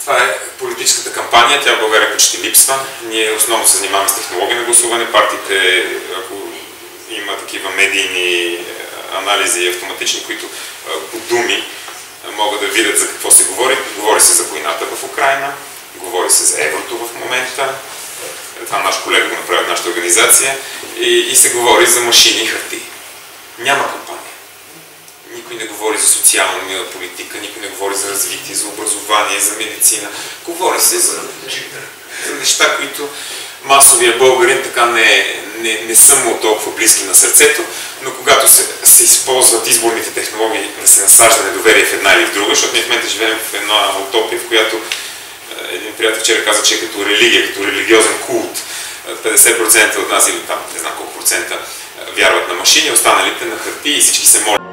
Това е политическата кампания, тя в България почти липсва. Ние основно се занимаваме с технология на гласуване. Партиите, ако има такива медийни анализи автоматични, които по думи могат да видят за какво се говори. Говори се за войната в Украина, говори се за еврото в момента, това наш колега го направи от нашата организация, и, и се говори за машини и хартии. Няма кампания. Никой не говори за социална политика, никой не говори за развитие, за образование, за медицина. Говори се за, за неща, които масовия българин така не, не, не са му толкова близки на сърцето, но когато се, се използват изборните технологии да се насажда недоверие в една или в друга, защото ние в момента живеем в една утопия, в която е, един приятел вчера каза, че е като религия, като религиозен култ. 50% от нас или там не знам колко процента е, вярват на машини, останалите на хартии и всички се молят.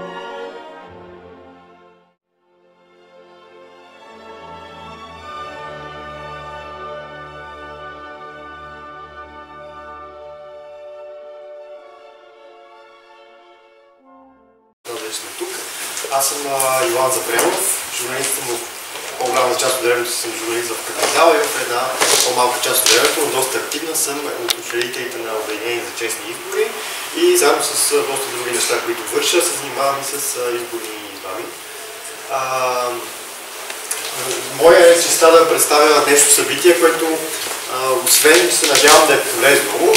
Съм Иван Запремов, журналист съм в по-голяма част от времето съм журналист в Капитал и в една по-малка част от времето, но доста активна. Съм от учредителите на Обединение за честни избори и заедно с доста други неща, които върша, се занимавам и с изборни измами. Моя е честа да представя нещо събитие, което освен, се надявам да е полезно,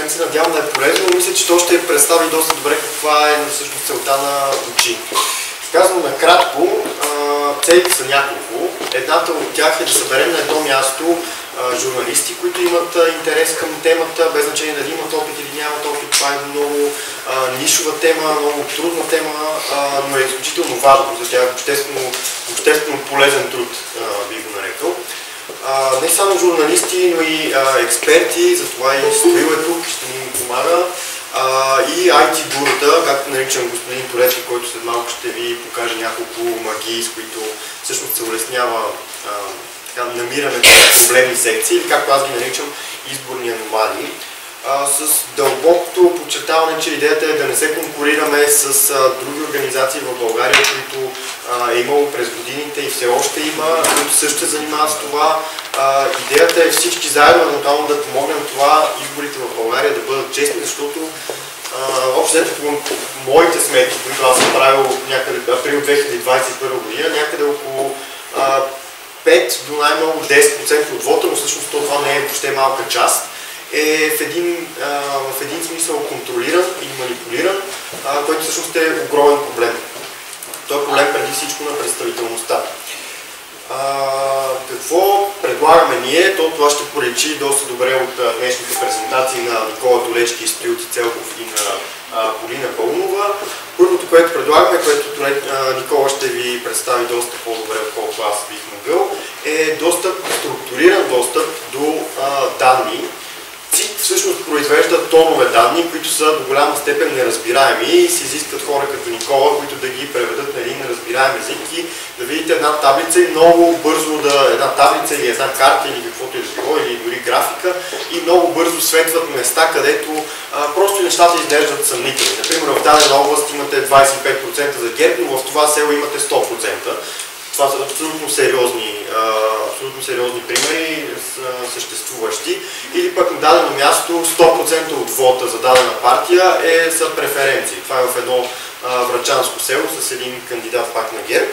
освен се надявам да е полезно, мисля, че то ще представи доста добре каква е всъщност целта на очи. Казвам накратко, целите са няколко. Едната от тях е да съберем на едно място журналисти, които имат интерес към темата, без значение дали имат опит или нямат опит. Това е много нишова тема, много трудна тема, но е изключително важно за тях, обществено, обществено полезен труд, би го нарекал. Не само журналисти, но и експерти, затова и Стоил е тук, ще ни помага а, и IT бурата, както наричам господин Турецки, който след малко ще ви покаже няколко магии, с които всъщност се улеснява а, така, намирането на проблемни секции, или както аз ги наричам изборни аномалии. А, с дълбокото подчертаване, че идеята е да не се конкурираме с а, други организации в България, които а, е имало през годините и все още има, които също се занимават с това. А, идеята е всички заедно евентуално да помогнем това изборите в България да бъдат честни, защото общо по моите сметки, които аз съм правил някъде април 2021 година, някъде около а, 5 до най-много 10% от вота, но всъщност това не е въобще малка част, е в един, а, в един смисъл контролиран и манипулиран, а, който всъщност е огромен проблем. Той е проблем преди всичко на представителността. А, какво предлагаме ние? То това ще полечи доста добре от днешните презентации на Никола Толечки, Стоилци Целков и на а, Полина Пълнова. Първото, което предлагаме, което Никола ще ви представи доста по-добре, отколкото аз бих могъл, е достъп, структуриран достъп до а, данни, всъщност произвежда тонове данни, които са до голяма степен неразбираеми и се изискват хора като Никола, които да ги преведат на един неразбираем език и да видите една таблица и много бързо да една таблица или една карта или каквото е било, или дори графика и много бързо светват места, където а, просто нещата изглеждат съмнителни. Например, в дадена област имате 25% за ГЕРБ, но в това село имате 100%. Това са абсолютно сериозни, абсолютно сериозни примери, съществуващи. Или пък на дадено място 100% от вота за дадена партия е, са преференции. Това е в едно врачанско село с един кандидат пак на ГЕРБ.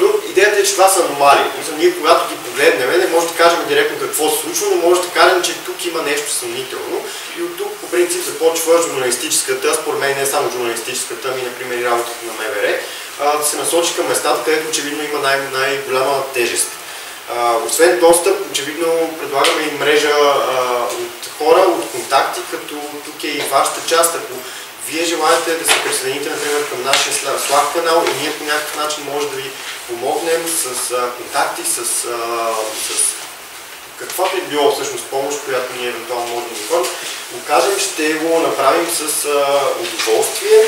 но идеята е, че това са аномалии. Ние когато ги погледнем, не може да кажем директно какво се случва, но може да кажем, че тук има нещо съмнително. И от тук по принцип започва журналистическата, според мен не само журналистическата, ми например и работата на МВР, да се насочи към местата, където очевидно има най- най-голяма тежест. Освен достъп, очевидно предлагаме и мрежа от хора, от контакти, като тук е и вашата част. Ако вие желаете да се присъедините, например, към нашия Slack канал и ние по някакъв начин може да ви помогнем с контакти, с, с каквато е било всъщност помощ, която ние евентуално можем да ви го кажем, ще го направим с удоволствие.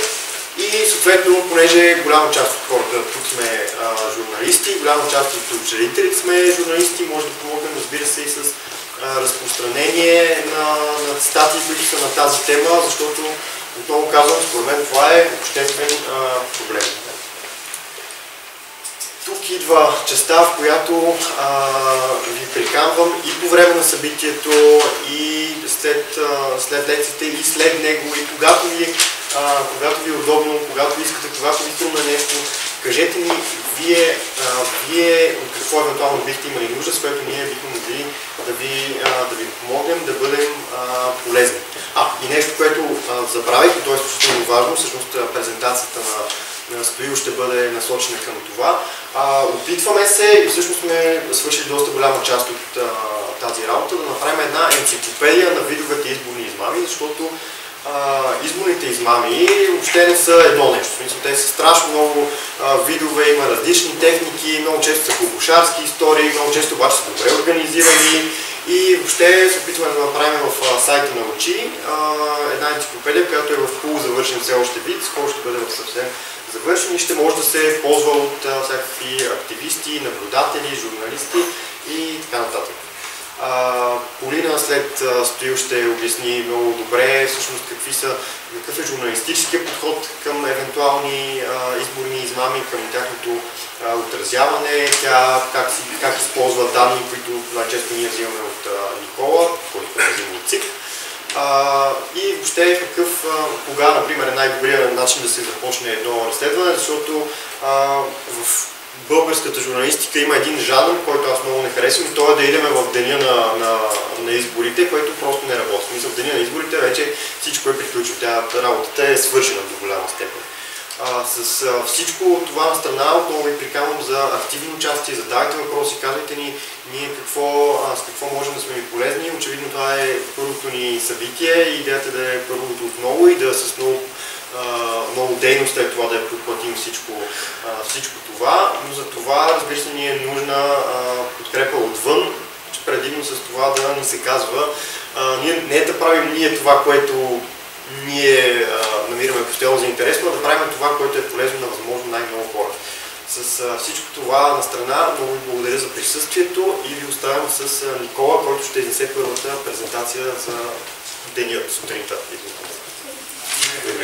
И съответно, понеже голяма част от хората тук сме а, журналисти, голяма част от учредителите сме журналисти, може да помогнем, разбира се, и с а, разпространение на, на статии, които са на тази тема, защото, отново казвам, според мен това е обществен а, проблем. Идва частта, в която а, ви приканвам и по време на събитието, и след, а, след лекциите, и след него, и когато ви, а, когато ви е удобно, когато искате, когато ви трудно нещо, кажете ни вие, а, вие от какво евентуално бихте имали нужда, с което ние бихме могли да ви, а, да ви помогнем да бъдем а, полезни. А, и нещо, което а, забравих, то е изключително важно, всъщност презентацията на Стоил ще бъде насочена към това. А, опитваме се и всъщност сме свършили доста голяма част от а, тази работа да направим една енциклопедия на видовете изборни измами, защото а, изборните измами въобще не са едно нещо. Смисъл, те са страшно много а, видове, има различни техники, много често са кобушарски истории, много често обаче са добре организирани и въобще се опитваме да направим в а, сайта на Очи една енциклопедия, която е в полузавършен все още вид, скоро ще бъде в съвсем завършен и ще може да се ползва от всякакви активисти, наблюдатели, журналисти и така нататък. А, Полина след Стоил ще обясни много добре всъщност какви са, какъв е журналистическия подход към евентуални а, изборни измами, към тяхното а, отразяване, тя как, как използва данни, които най-често ние взимаме от Никола, който е взима от ЦИК. А, и въобще какъв, кога, например, е най-добрият начин да се започне едно разследване, защото а, в българската журналистика има един жанр, който аз много не харесвам и то е да идеме в деня на, на, на изборите, което просто не работи. Мисля, в деня на изборите вече всичко е приключено. Тя работата е свършена до голяма степен. А, с а, всичко това на страна отново ви приканвам за активно участие, задавайте въпроси, казвайте ни ние какво, а, с какво можем да сме ви полезни. Очевидно това е първото ни събитие и идеята да е първото отново и да с много много дейност е това да я подплатим всичко, всичко това, но за това, разбира се, ни е нужна подкрепа отвън, предимно с това да ни се казва, ние, не е да правим ние това, което ние а, намираме постоянно за интересно, а да правим това, което е полезно на възможно най-много хора. С всичко това на страна, много ви благодаря за присъствието и ви оставям с Никола, който ще изнесе първата презентация за деня сутринта. за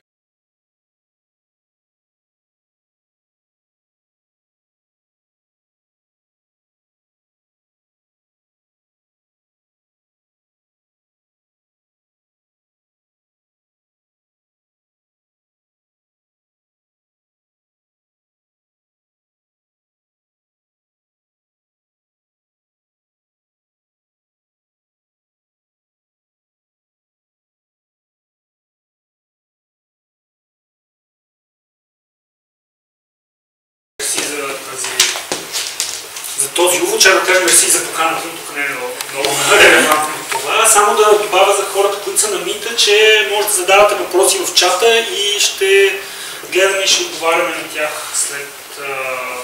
че да кажа мерси за поканата, тук не е много релевантно това. Само да добавя за хората, които са на мита, че може да задавате въпроси в чата и ще гледаме и ще отговаряме на тях след а,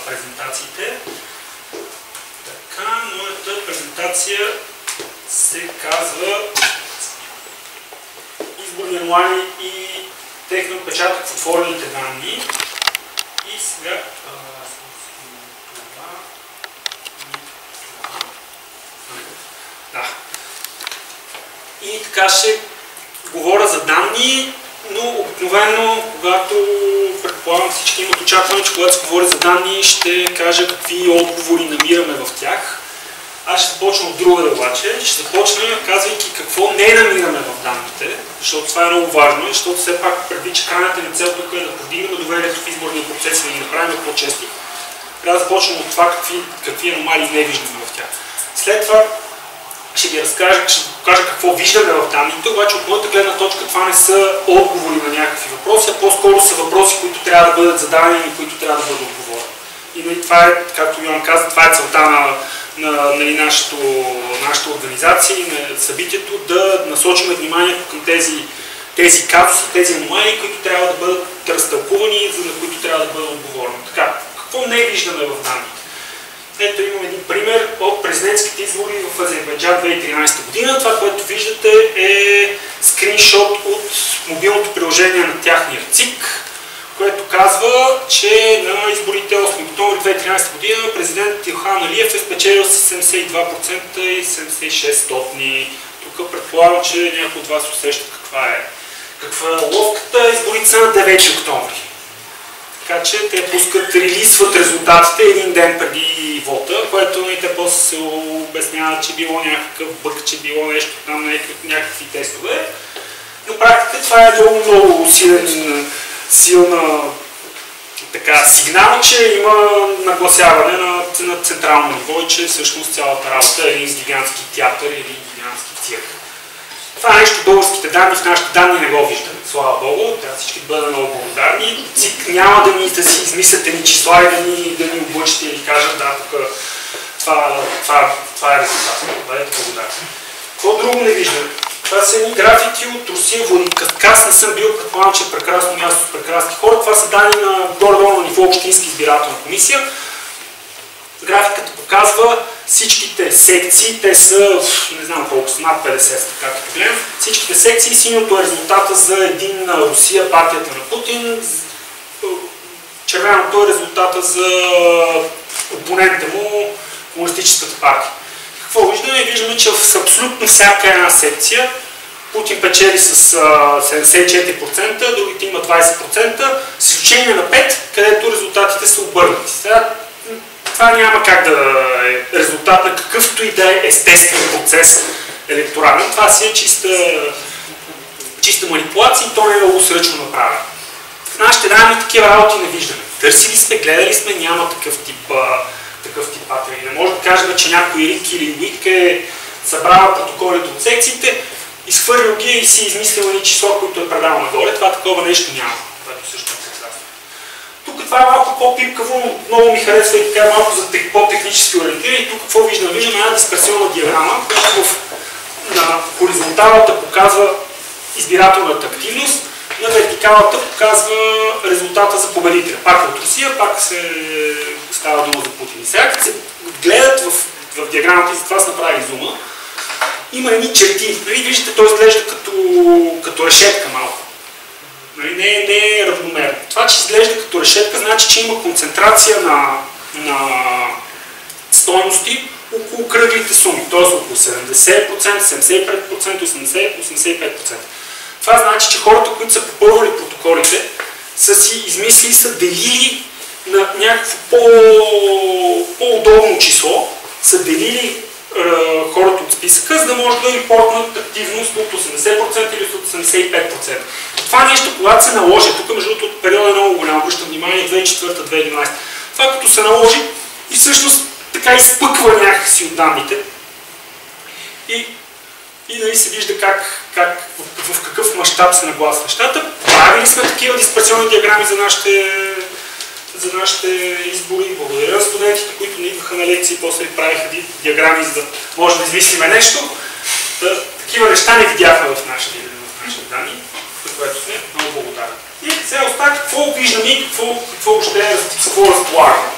презентациите. Така, моята презентация се казва изборни онлайн и техно отпечатък в отворените данни. И сега Да. И така ще говоря за данни, но обикновено, когато предполагам всички имат очакване, че когато се говори за данни, ще кажа какви отговори намираме в тях. Аз ще започна от друга обаче. Ще започна казвайки какво не намираме в данните, защото това е много важно, защото все пак преди, че крайната ни цел тук е да повдигнем доверието в изборния процес и да ги направим по-чести, трябва да започнем от това какви, какви аномалии не виждаме в тях. След това ще ви разкажа, ще покажа какво виждаме в данните, обаче от моята гледна точка това не са отговори на някакви въпроси, а по-скоро са въпроси, които трябва да бъдат зададени и които трябва да бъдат отговорени. И нали, това е, както Йоан каза, това е целта на, на нали, нашата, нашата организация и на събитието да насочим вниманието към тези, тези казуси, тези аномалии, които трябва да бъдат разтълкувани и за които трябва да бъдат отговорени. Така, какво не виждаме в данните? Ето имам един пример от президентските избори в Азербайджан 2013 година. Това, което виждате е скриншот от мобилното приложение на тяхния ЦИК, което казва, че на изборите 8 октомври 2013 година президент Илхан Алиев е спечелил с 72% и 76 стотни. Тук предполагам, че някои от вас усещат каква е, каква е ловката. Изборите са на 9 октомври. Така че те пускат, релизват резултатите един ден преди вота, което и те после се обяснява, че било някакъв бък, че било нещо там, някакви тестове. Но практика това е много, много силен, силна така, сигнал, че има нагласяване на, на централно ниво че всъщност цялата работа е един гигантски театър или гигантски цирк. Това нещо българските данни, в нашите данни не го виждаме. Слава Богу, трябва всички да бъдем много благодарни. ЦИК няма да ни да си измислят ни числа и да ни, да ни облъчите и кажат, да, тук това, това, това е резултат. Бъдете благодарни. Какво друго не виждаме? Това са едни графики от Русия, Владикавказ не съм бил, предполагам, че е прекрасно място с прекрасни хора. Това са данни на горе-долу на ниво Общински избирателна комисия. Графиката показва всичките секции, те са, не знам колко са, над 50 така като гледам. Всичките секции, синьото е резултата за един на Русия, партията на Путин, червеното е резултата за опонента му, комунистическата партия. Какво виждаме? Виждаме, че в абсолютно всяка една секция Путин печели с 74%, другите има 20%, с изключение на 5, където резултатите са обърнати. Това няма как да е резултат на какъвто и да е естествен процес електорален. Това си е чиста, чиста манипулация и то не е много сръчно направено. Нашите данни такива работи не виждаме. Търсили сме, гледали сме, няма такъв тип такъв тип патери. Не може да кажем, че някой Рик или Уик е събрал протоколите от секциите, изхвърлил ги и си измислил ни число, които е предал нагоре. Това такова нещо няма, което също е. Тук това е малко по-пипкаво, много ми харесва и така малко за по-технически ориентири. И тук какво виждам? Виждам една дисперсионна диаграма, която на хоризонталата показва избирателната активност, на вертикалата показва резултата за победителя. Пак от Русия, пак се става дума за Путин. И сега, се гледат в, в диаграмата и затова се направи зума, има едни черти. Нали, виждате, той изглежда като, като решетка малко. Нали, не, е, не е равномерно. Това, че изглежда като решетка, значи, че има концентрация на, на стойности около кръглите суми, т.е. около 70%, 75%, 80%, 85%. Това значи, че хората, които са попълвали протоколите, са си измислили, са делили на някакво по-удобно число, са делили хората от списъка, за да може да репортнат активност от 80% или от 85%. Това нещо, когато се наложи, тук между другото периода е много голям, обръщам внимание 2004-2011, това като се наложи и всъщност така изпъква някакси от данните и и нали се вижда как, как в, в какъв мащаб се нагласят нещата. Правили сме такива дисперсионни диаграми за нашите, за нашите избори. Благодаря на студентите, които не идваха на лекции после правиха диаграми, за да може да измислиме нещо. Да, такива неща не видяхме в нашите, в нашите данни, за което сме много благодарни. И сега остава какво виждаме и какво, какво още е, с какво разполагаме.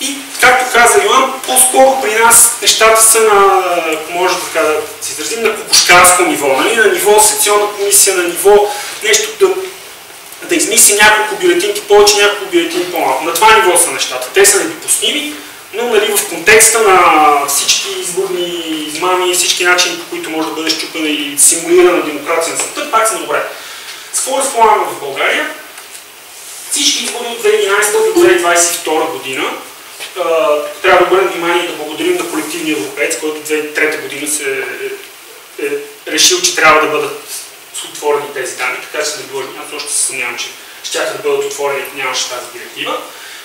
И, както каза Йоан, по-скоро при нас нещата са на, може така да се изразим, на кукушкарско ниво, нали? на ниво секционна комисия, на ниво нещо да, да измисли няколко бюлетинки повече, няколко бюлетинки по-малко. На това ниво са нещата. Те са недопустими, но нали, в контекста на всички изборни измами, всички начини, по които може да бъде щупена и симулирана демокрация на света, пак са добре. Какво разполагаме в България? Всички избори от 2011 до 2022 година трябва да обърнем внимание и да благодарим на колективния европеец, който 2003 година се е, е решил, че трябва да бъдат отворени тези данни, така че да длъжни. Аз още се съмнявам, че ще да бъдат отворени, ако нямаше тази директива.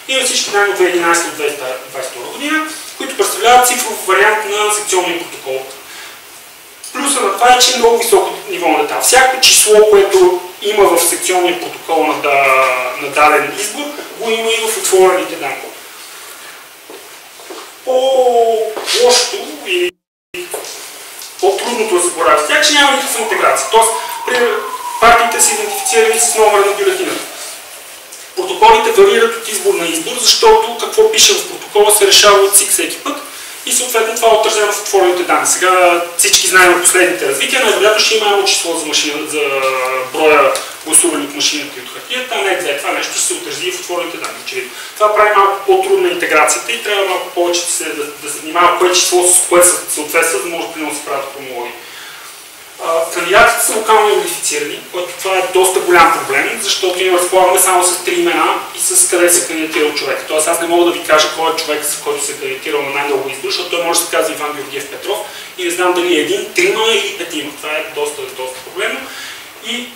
И на всички данни от 2011 до 2022 година, които представляват цифров вариант на секционния протокол. Плюса на това е, че е много високо ниво на детал. Всяко число, което има в секционния протокол на, да, на даден избор, го има и в отворените данни по-лошото и по-трудното да се боравя с тях, че няма никаква интеграция. Тоест, партиите са идентифицирани с номера на бюлетината. Протоколите варират от избор на избор, защото какво пише в протокола се решава от ЦИК всеки път и съответно това е отразено в отворените данни. Сега всички знаем последните развития, най-вероятно ще има едно число за, машина, за броя гласували от машината и от хартията, а не две. Това нещо се отрази в отворените данни, очевидно. Това прави малко по-трудна интеграцията и трябва малко повече да се, да, да се внимава кое число с кое се съответства, да може да се правят хромологии. Кандидатите са локално идентифицирани, което това е доста голям проблем, защото ние разполагаме само с три имена и с къде се кандидатирал човек. Тоест аз не мога да ви кажа кой е човек, с който се е кандидатирал на най-много избори, защото той може да се казва Иван Георгиев Петров и не знам дали е един, трима или петима. Това е доста, доста проблемно. И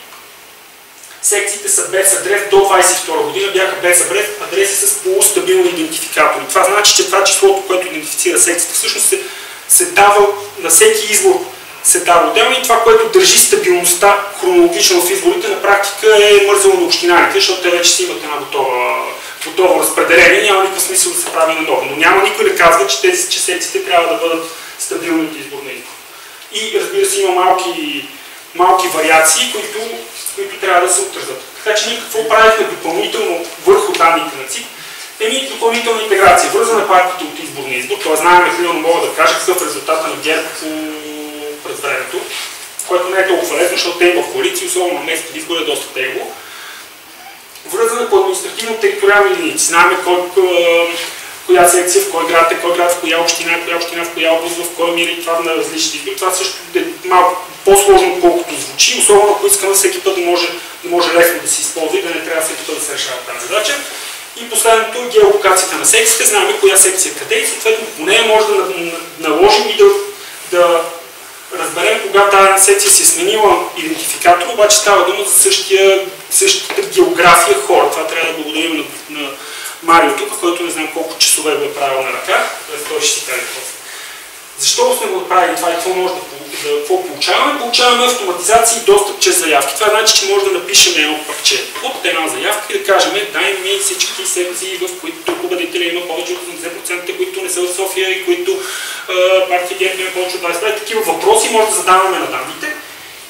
секциите са без адрес до 22 година бяха без адрес, адреси с полустабилни идентификатори. Това значи, че това числото, което идентифицира секцията, всъщност се, се дава на всеки избор се дава отделно и това, което държи стабилността хронологично в изборите, на практика е мързало на общинарите, защото те вече си имат една готова, готово разпределение, няма никакъв смисъл да се прави на ново. Но няма никой да казва, че тези че секциите трябва да бъдат стабилни от избор на избор. И разбира се, има малки, малки вариации, които, които трябва да се отразят. Така че ние какво правихме допълнително върху данните на ЦИК? Еми допълнителна интеграция, вързана партията от избор на избор, т.е. знаем, примерно мога да кажа какъв резултата на ГЕРБ през времето, което не е толкова лесно, защото те в коалиции, особено на местните избори е доста тегло. Връзване по административно-териториални линии. Знаем кой, коя секция, в кой град е, кой град, в коя община, коя община, в коя област, в кой мир и това на различни избори. Това също е малко по-сложно, отколкото звучи, особено ако искаме всеки път да може, да може лесно да се използва и да не трябва всеки път да се решава тази задача. И последното е геолокацията на секциите. Знаем коя секция къде и съответно по нея може да наложим и да, да разберем кога тази секция си е сменила идентификатор, обаче става дума за същия, същата география хора. Това трябва да благодарим на, на Марио тук, който не знам колко часове го е правил на ръка, той ще си каже после. Защо сме го направили това и какво може да, какво получаваме? Получаваме автоматизация и достъп чрез заявки. Това значи, че може да напишем едно парче от една заявка и да кажем, дай ми всички секции, в които победители има повече от 80%, които не са от София и които партия ГЕРБ има повече от 20%. Такива въпроси може да задаваме на данните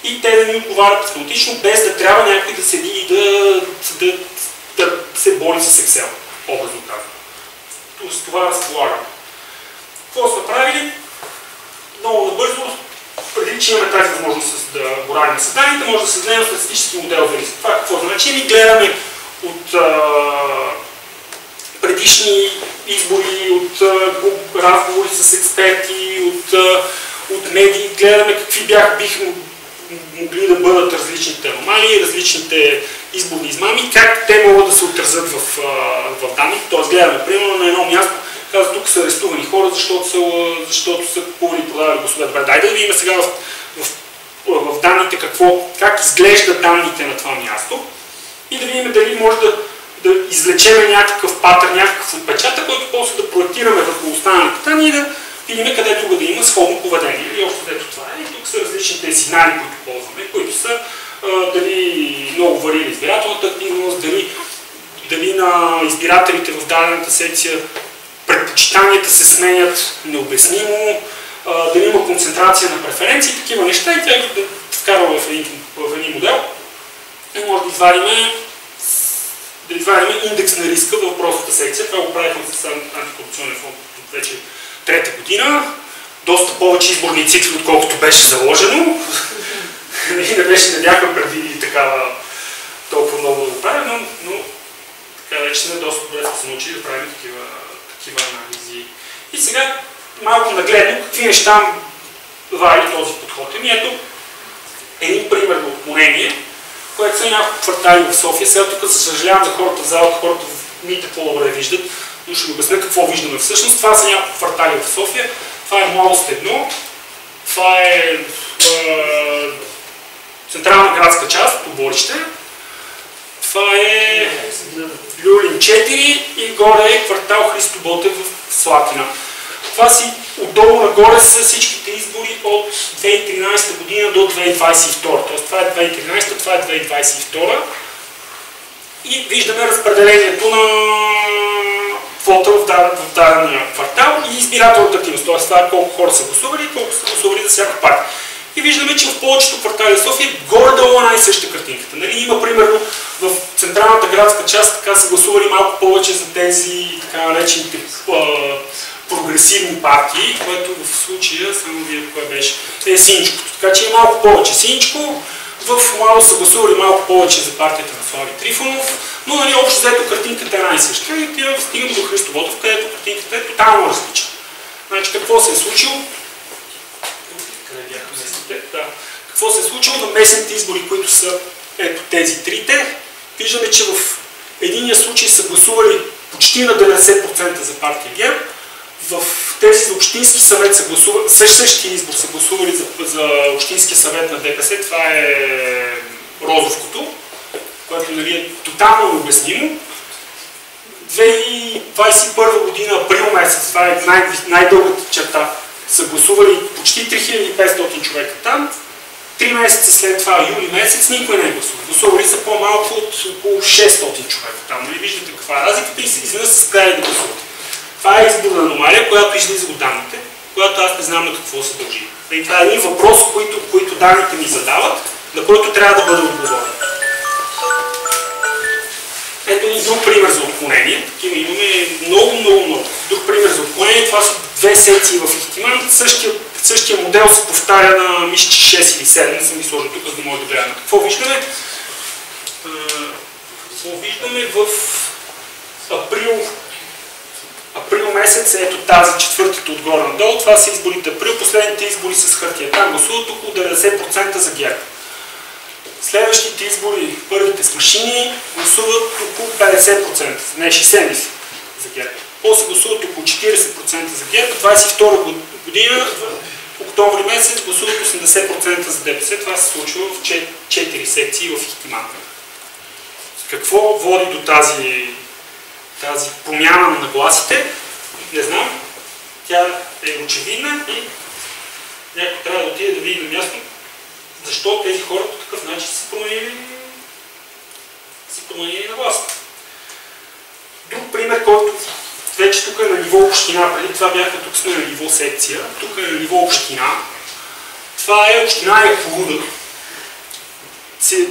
и те да ни отговарят автоматично, без да трябва някой да седи и да, да, да се бори с Excel, образно казано. С това разполагаме. Какво сме правили? Много набързо, преди че имаме тази възможност да боравим с данните, може да създадем статистически модел за риск. Това какво значи? Ни гледаме от а, предишни избори, от а, разговори с експерти, от, а, от медии, гледаме какви бях, бих могли да бъдат различните аномалии, различните изборни измами, как те могат да се отразят в, в данните. Тоест гледаме, примерно, на едно място казва, тук са арестувани хора, защото са, защото са купували и продавали гласове. Добре, дай да видим сега в, в, в данните какво, как изглеждат данните на това място и да видим дали може да, да извлечем някакъв патър, някакъв отпечатък, който после да проектираме върху останалите данни и да видим къде тук да има сходно поведение. И общо ето това е. И тук са различните сигнали, които ползваме, които са а, дали много варира избирателната активност, дали, дали на избирателите в дадената секция предпочитанията се сменят необяснимо, дали има концентрация на преференции, такива неща и тя ги вкарва в един, в един модел и може да извадим да извадим индекс на риска в въпросната секция. Това го правихме с антикорупционен фонд вече трета година. Доста повече изборни цикли, отколкото беше заложено. и не беше, не бяхме предвидили такава толкова много да го правим, но, но така вече сме доста добре се научили да правим такива такива анализи. И сега малко нагледно какви неща вари този подход. Еми ето един пример на отклонение, което са няколко квартали в София. Сега тук съжалявам за хората в залата, хората в мите по-добре виждат, но ще ви обясня какво виждаме всъщност. Това са няколко квартали в София. Това е Млост 1, това е, е централна градска част, Оборище, това е Люлин 4 и горе е квартал Христо Ботев в Слатина. Това си отдолу нагоре са всичките избори от 2013 година до 2022. Тоест това е 2013, това е 2022. И виждаме разпределението на вота в, в дадения квартал и избирателната активност. Тоест това е колко хора са гласували и колко са гласували за всяка партия. И виждаме, че в повечето квартали в София горе-долу една и съща картинката. Нали? Има примерно в централната градска част така са гласували малко повече за тези така наречените прогресивни партии, което в случая, само вие кое беше, е синичкото. Така че е малко повече синичко, в Мало са гласували малко повече за партията на Слави Трифонов, но нали, общо взето картинката е една и съща и стигаме до Христо където картинката е тотално различна. Значи какво се е случило? Какво се е случило на местните избори, които са ето тези трите. Виждаме, че в единия случай са гласували почти на 90% за партия ГЕРБ, в тези Общински съвет са гласували, същия избор са гласували за, за Общинския съвет на ДПС, това е Розовкото, което нали, е тотално необяснимо. 2021 година, април месец, това е най- най-дългата черта, са гласували почти 3500 човека там. Три месеца след това, юли месец, никой не е гласувал. Гласували са по-малко от около 600 човека там. Нали? Виждате каква е разликата и изведнъж са спряли да гласуват. Това е изборна аномалия, която излиза от данните, която аз не знам на какво се дължи. И това е един въпрос, който, който данните ми задават, на който трябва да бъде отговорен. Ето един друг пример за отклонение. Такива имаме много, много, много. Друг пример за отклонение, това са две секции в Ихтиман. Същия, същия модел се повтаря на мисля, 6 или 7, не съм ги сложил тук, за да може да гледаме. Какво виждаме? Какво виждаме в април април месец, ето тази четвъртата отгоре надолу, това са изборите април, последните избори с хартия. Там гласуват около 90% за ГЕРБ. Следващите избори, първите с машини, гласуват около 50%, не 60% за ГЕРБ. После гласуват около 40% за ГЕРБ. 22 година, в октомври месец, гласуват 80% за ДПС. Това се случва в 4 секции в Ихтиман. Какво води до тази тази промяна на нагласите, не знам, тя е очевидна и някой трябва да отиде да види на място защо тези хора по такъв начин са променили, са променили на власт. Друг пример, който вече тук е на ниво община, преди това бяхме тук сме на ниво секция, тук е на ниво община. Това е община Якоруда,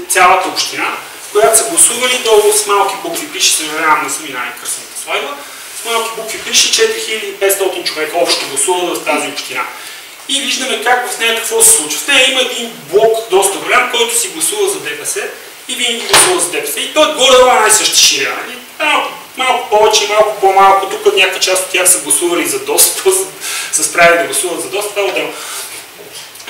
цялата община която са гласували долу с малки букви пише, съжалявам, не съм и най-красната слайда, с малки букви пише 4500 човека общо гласували в тази община. И виждаме как в нея какво се случва. В нея има един блок доста голям, който си гласува за ДПС и винаги гласува за ДПС. И той горе най-съща ширина. Малко, малко повече, малко по-малко. Тук някаква част от тях са гласували за доста, са справили да гласуват за доста, това е отделно.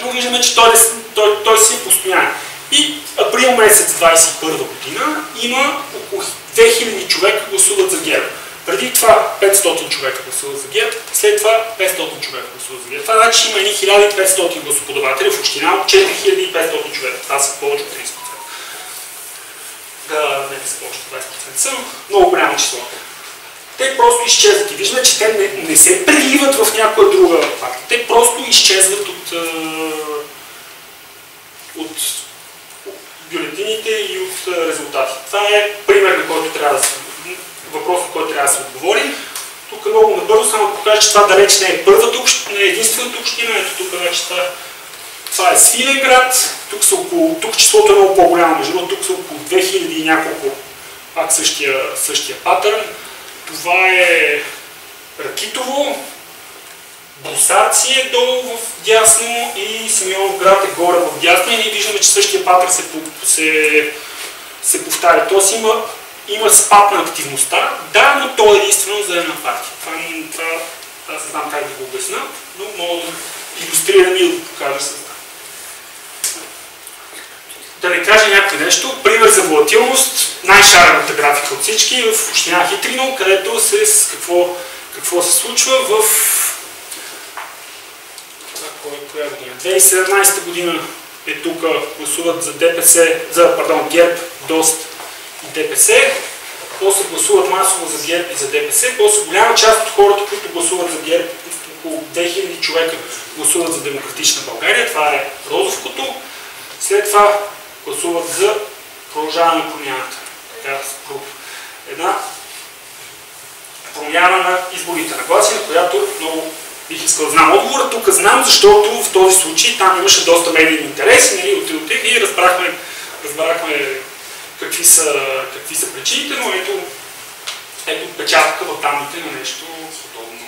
Но виждаме, че той, той, той си е постоянен. И април месец 2021 година има около 2000 човека гласуват за ГЕРБ. Преди това 500 човека гласуват за ГЕРБ, след това 500 човека гласуват за ГЕРБ. Това значи има едни 1500 гласоподаватели в община от 4500 човека. Това са повече от 30%. Да, не са повече от 20%. Са много голямо число. Те просто изчезват и виждаме, че те не, не се преливат в някоя друга партия. Те просто изчезват от, от бюлетините и от резултатите. Това е пример, на който трябва да се, въпрос, на който трябва да се отговори. Тук много набързо само да покажа, че това далеч не е първата община, не е единствената община. Ето тук вече това, това е Свиленград. Тук, са около, тук числото е много по-голямо, между другото тук са около 2000 и няколко, пак същия, същия патърн. Това е Ракитово, Брусарци е долу в дясно и Симеонов град е горе в дясно и ние виждаме, че същия патър се, се, се повтаря. Тоест има, има спад на активността, да, но то е единствено за една партия. Това, това аз не знам как да го обясна, но мога да иллюстрирам и да го покажа с да не кажа някакво нещо. Пример за волатилност, най-шарената графика от всички в община Хитрино, където се, какво, какво се случва в коя година? 2017 година е тук, гласуват за ДПС, за, пардон, ГЕРБ, ДОСТ и ДПС. После гласуват масово за ГЕРБ и за ДПС. После голяма част от хората, които гласуват за ГЕРБ, около 2000 човека гласуват за Демократична България. Това е Розовкото. След това гласуват за продължаване на промяната. Една промяна на изборите на гласи, на която много бих искал да знам отговора. Тук знам, защото в този случай там имаше доста медийни интереси, нали, отидохте и разбрахме, разбрахме какви, са, какви са причините, но ето, ето печатка в данните на нещо подобно.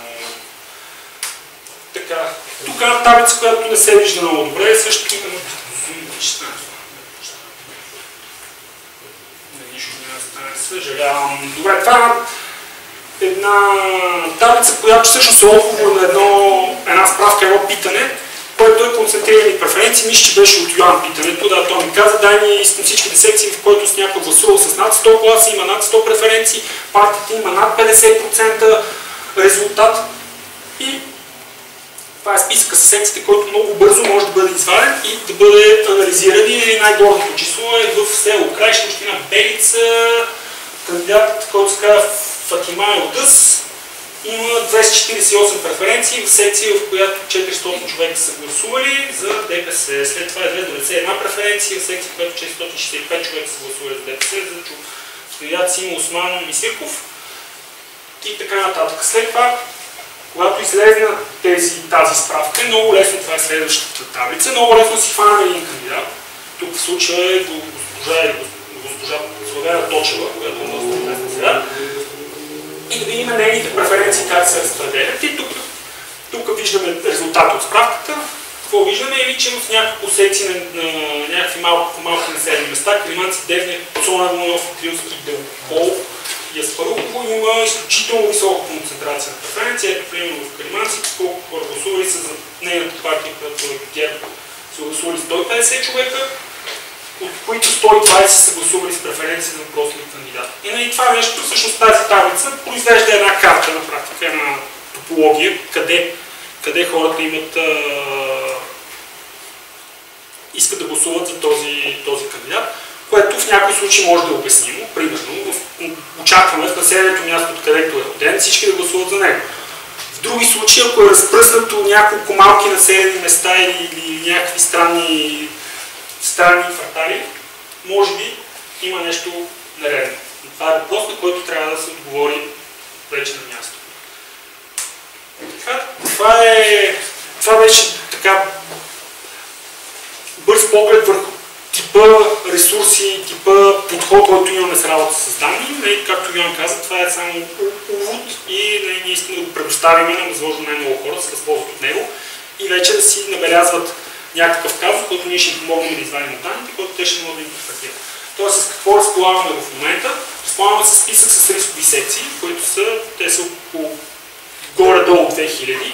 Така, тук е една таблица, която не се вижда много добре, също има Съжалявам. Добре, това една таблица, която всъщност е отговор на едно, една справка, едно питане, който е концентрирани преференции. Мисля, че беше от Йоан питането. Да, той ми каза, дай ми всичките секции, в които с някой гласувал с над 100 гласа, има над 100 преференции, партията има над 50% резултат. И това е списъка с секциите, който много бързо може да бъде изваден и да бъде анализиран. И най-горното число е в село Краища, община Белица, кандидат, който се казва Фатима Елдъс, има 248 преференции в секция, в която 400 човека са гласували за ДПС. След това е 291 преференция в секция, в която 465 човека са гласували за ДПС, за кандидат Симо Осман Мисирков и така нататък. След това, когато излезна тези, тази справка, много лесно, това е следващата таблица, много лесно си хванаме един кандидат. Тук в случая е госпожа, госпожа Славена Точева, която е доста известна сега и да видим нейните преференции как се разпределят. И тук, тук виждаме резултат от справката. Какво виждаме? Е, че в няколко секции на, на, някакви малко, малко населени места, Климанци, Девня, Цонево, Нов, Трилски, Делпол и Аспарухово има изключително висока концентрация на преференции. Ето, примерно в Калиманци, колко хора гласували са за нейната партия, която е ГЕРБ, са гласували 150 човека, от които 120 са гласували с преференции за въпросния кандидат. И нали, това нещо, всъщност тази таблица произвежда една карта на практика, една топология, къде, къде хората имат а, искат да гласуват за този, този кандидат, което в някои случаи може да е обяснимо. Примерно, очакваме в населеното място, откъдето е роден, всички да гласуват за него. В други случаи, ако е разпръснато няколко малки населени места или, или някакви странни странни квартали, може би има нещо нередно. Но това е въпрос, на който трябва да се отговори вече на място. Това, е, това беше така бърз поглед върху типа ресурси, типа подход, който имаме с работа с данни. И, както Йоан каза, това е само увод и ние искаме да го предоставим на възможно най-много хора да се възползват от него и вече да си набелязват някакъв казус, който ние ще им помогнем да извадим от данните, който те ще могат да интерпретират. Тоест с какво разполагаме в момента? Разполагаме с списък с рискови секции, които са, те са около горе-долу 2000,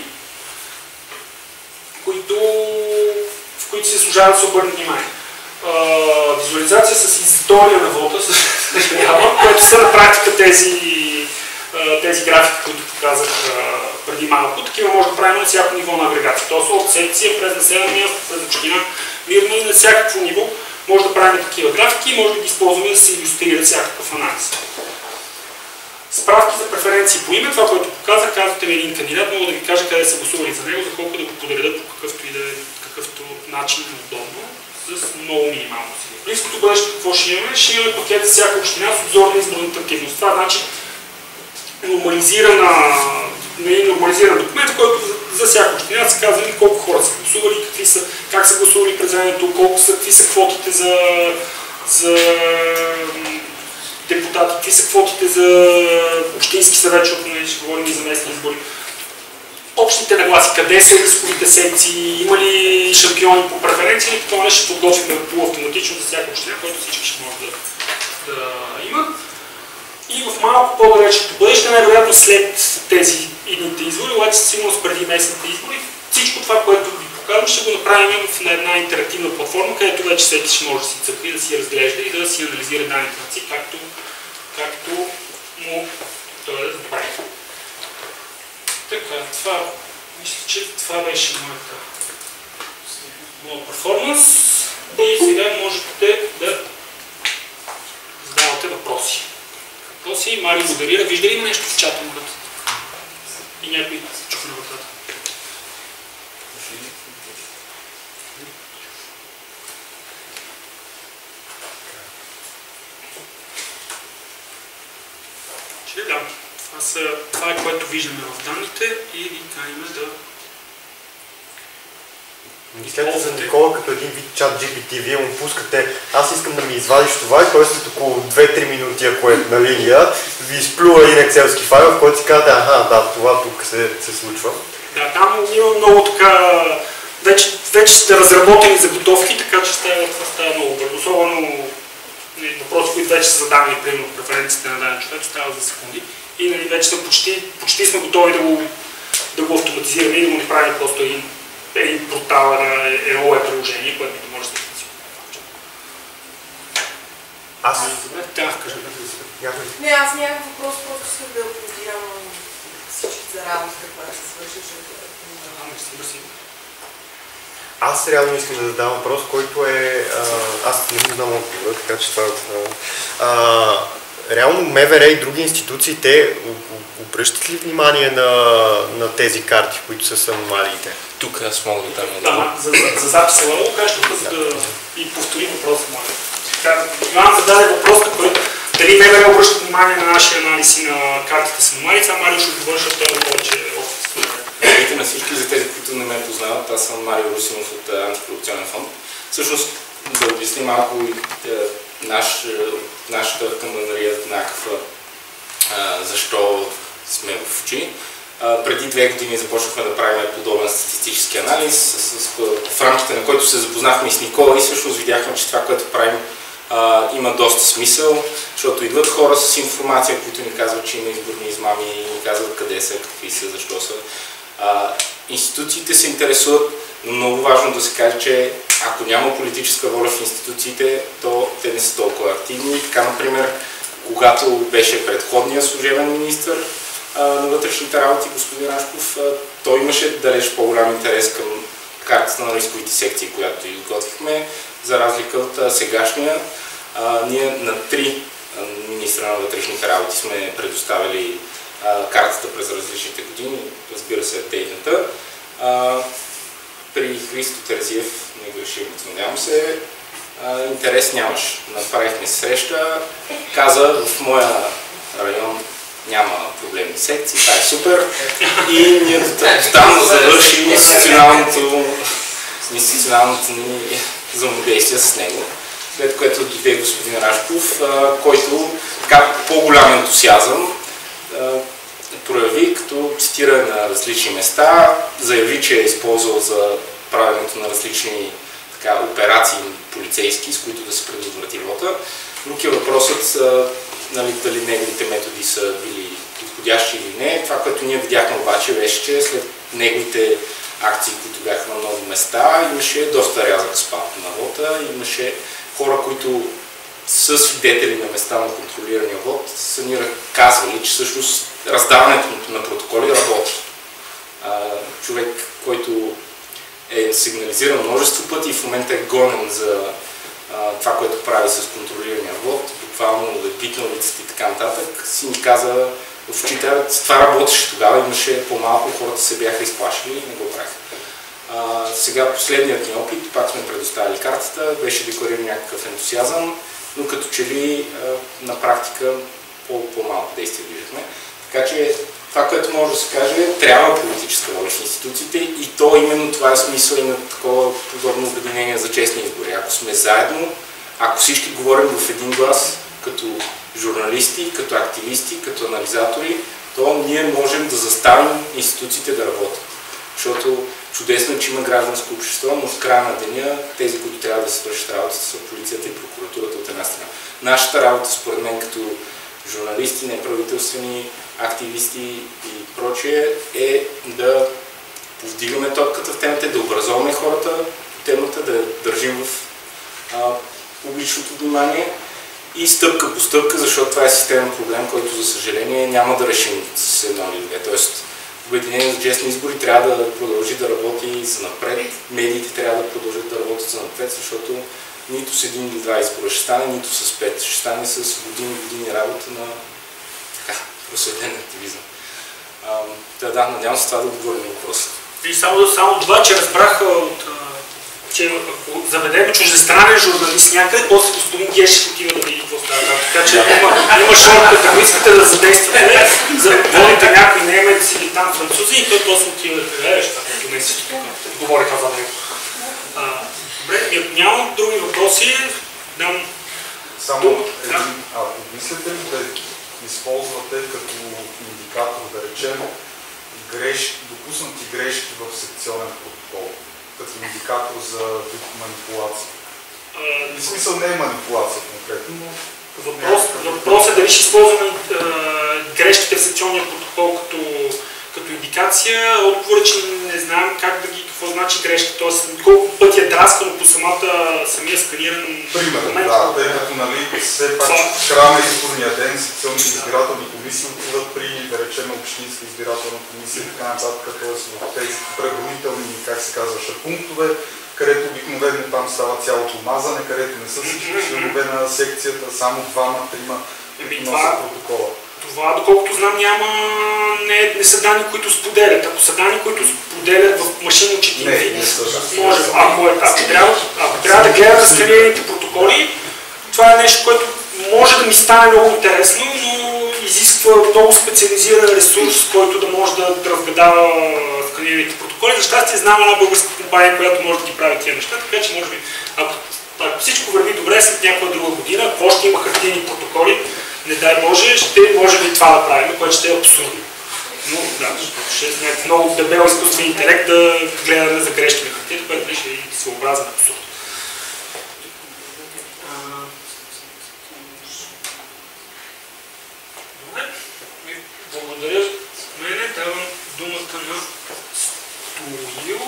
които, в които се служава да се обърне внимание. визуализация с история на вода, което са на практика тези, тези графики, които показах преди малко. Такива може да правим на всяко ниво на агрегация. Тоест от секция през население, през община, мирно и на всякакво ниво може да правим такива графики и може да ги използваме да се иллюстрира всякакъв анализ. Справки за преференции по име, това, което показах, казвате ми един кандидат, мога да ви кажа къде са гласували за него, за колко да го подредят по какъвто и да е, какъвто начин е удобно, с много минимално си. В близкото бъдеще какво ще имаме? Ще имаме пакет за всяка община с обзор на изборната активност. Това значи нормализирана нали, нормализиран документ, който за, всяка община се казва колко хора са гласували, какви са, как са гласували през колко са, какви са квотите за, за депутати, какви са квотите за общински съвет, защото нали, ще говорим и за местни избори. Общите нагласи, къде са рисковите секции, има ли шампиони по преференции, това ще подготвим полуавтоматично за всяка община, който всички ще могат да, да имат. И в малко по-далечното бъдеще, най-вероятно след тези идните избори, обаче със сигурност преди местните избори, всичко това, което ви показвам, ще го направим в една интерактивна платформа, където вече всеки ще може да си цъкне, да си разглежда и да си анализира данните на си, както, както му той да добре. Така, това, мисля, че това беше моята моя перформанс. И сега можете да задавате въпроси. Въпроси, Мари модерира. Вижда ли има нещо в чата му? И някой чухне вратата. Че да, това, са, това е което виждаме в данните и ви каним да Мислете за Никола като един вид чат GPT, вие му пускате, аз искам да ми извадиш това и той след около 2-3 минути, ако е на линия, ви изплюва един екселски файл, в който си казвате, аха, да, това тук се, се случва. Да, там има много така, вече, вече сте разработени заготовки, така че става, това става много бързо. Особено нали, въпроси, които вече са задавани, примерно преференциите на даден човек, става за секунди. И нали, вече сме почти, почти сме готови да го, да го автоматизираме и да го направим просто един един портал на едно web приложение, което не може да се Аз... Добре, тя кажа. Не, аз нямам въпрос, просто искам да аплодирам всички за работата, която се свърши, защото Аз реално искам да задам въпрос, който е... А, аз не знам отговора, така че това е... А, реално МВР и други институции, те обръщат ли внимание на, на тези карти, които са с аномалиите? Тук аз мога да дам Да, за, за, за записа мога да за да и повтори въпроса, моля. Иван зададе въпрос, който дали МВР обръща внимание на нашия анализ и на картите с аномалии, сега Марио ще отговори, защото той е повече опит. Здравейте на всички, за тези, които не ме познават, аз съм Марио Русинов от Антикорупционен фонд. Всъщност, да обясня малко и наш, нашата камбанария някаква, защо сме в очи. преди две години започнахме да правим подобен статистически анализ, с, с, в рамките на който се запознахме с Никола и всъщност видяхме, че това, което правим, има доста смисъл, защото идват хора с информация, които ни казват, че има изборни измами ни казват къде са, какви са, защо са. Институциите се интересуват, но много важно да се каже, че ако няма политическа воля в институциите, то те не са толкова активни. Така, например, когато беше предходният служебен министр на вътрешните работи, господин Рашков, той имаше далеч по-голям интерес към картата на рисковите секции, която изготвихме, за разлика от сегашния. А, ние на три министра на вътрешните работи сме предоставили а, картата през различните години, разбира се, тейната. При Христо Терзиев, не грешим, надявам се, а, интерес нямаш. Направихме среща, каза в моя район няма проблемни секции, това е супер. И ние там завърши институционалното, институционалното ни взаимодействие с него. След което дойде господин Рашков, който така по-голям ентусиазъм прояви, като цитира на различни места, заяви, че е използвал за правенето на различни така, операции полицейски, с които да се предотврати вота. Друг е въпросът нали, дали неговите методи са били подходящи или не. Това, което ние видяхме обаче беше, че след неговите акции, които бяха на много места, имаше доста рязък спад на вода, имаше хора, които са свидетели на места на контролирания вод, са ни казвали, че всъщност раздаването на протоколи работи. човек, който е сигнализиран множество пъти и в момента е гонен за а, това, което прави с контролирания вод, буквално лепит на улицата и така нататък, си ни каза в очите, това работеше тогава, имаше по-малко, хората се бяха изплашили и не го правиха. сега последният ни опит, пак сме предоставили картата, беше деклариран някакъв ентусиазъм, но като че ли а, на практика по-малко действие виждахме. Така че това, което може да се каже, трябва политическа воля в институциите и то именно това е смисъл и на такова подобно обединение за честни избори. Ако сме заедно, ако всички говорим в един глас, като журналисти, като активисти, като анализатори, то ние можем да заставим институциите да работят. Защото чудесно е, че има гражданско общество, но в края на деня тези, които трябва да се свършат работата са полицията и прокуратурата от една страна. Нашата работа, според мен, като журналисти, неправителствени активисти и прочие, е да повдигаме топката в темата, да образоваме хората темата, да държим в а, публичното внимание и стъпка по стъпка, защото това е системен проблем, който за съжаление няма да решим с едно или две. Тоест, Обединение за честни избори трябва да продължи да работи за напред, медиите трябва да продължат да работят за напред, защото нито с един или два избора ще стане, нито с пет. Ще стане с години години работа на просветен активизъм. да, да, надявам се това да отговорим на въпроса. И само, само това, че разбрах от че ако заведем чуждестранен журналист някъде, после господин Геш отива да види какво става. Така че има, има шорт, ако искате да задействате, за водите някои немец или там французи и той после отива да гледаш това, което не си тук говориха за него. добре, нямам други въпроси. Дам само един, ако мислите ли да използвате като индикатор, да речем, греш, допуснати грешки в секционен протокол, като индикатор за манипулация? В смисъл не е манипулация конкретно, но Въпрос, въпрос е дали ще използваме грешките в секционния протокол като, като индикатор комуникация. Отговорът, че не знам как да ги, какво значи грешка, т.е. колко пъти е драскано по самата, самия сканиран Примерно, момент. да, тъй като нали, все пак в края на изборния ден секционните избирателни комисии отиват при, да речем, общинска избирателна комисия и така нататък, т.е. в тези преброителни, как се казваше, пунктове, където обикновено там става цялото мазане, където не са всички членове на секцията, само двама, трима, които носят протокола. Това, доколкото знам, няма, не, не са данни, които споделят. Ако са данни, които споделят в машинно са. може. Ако, е, ако, трябва, ако трябва да гледам сканираните протоколи, това е нещо, което може да ми стане много интересно, но изисква много специализиран ресурс, който да може да разгадава сканираните протоколи. За щастие знам една българска компания, която може да ги прави тия неща, така че може би, ако, ако всичко върви добре след някоя друга година, ако още има хартийни протоколи, не дай Боже, ще може би това да правим, което ще е абсурдно. Но да, защото ще много дебел изкуствен интелект да гледаме за грешки на хартията, което беше и своеобразен абсурд. Благодаря. Мене давам думата на Стоил.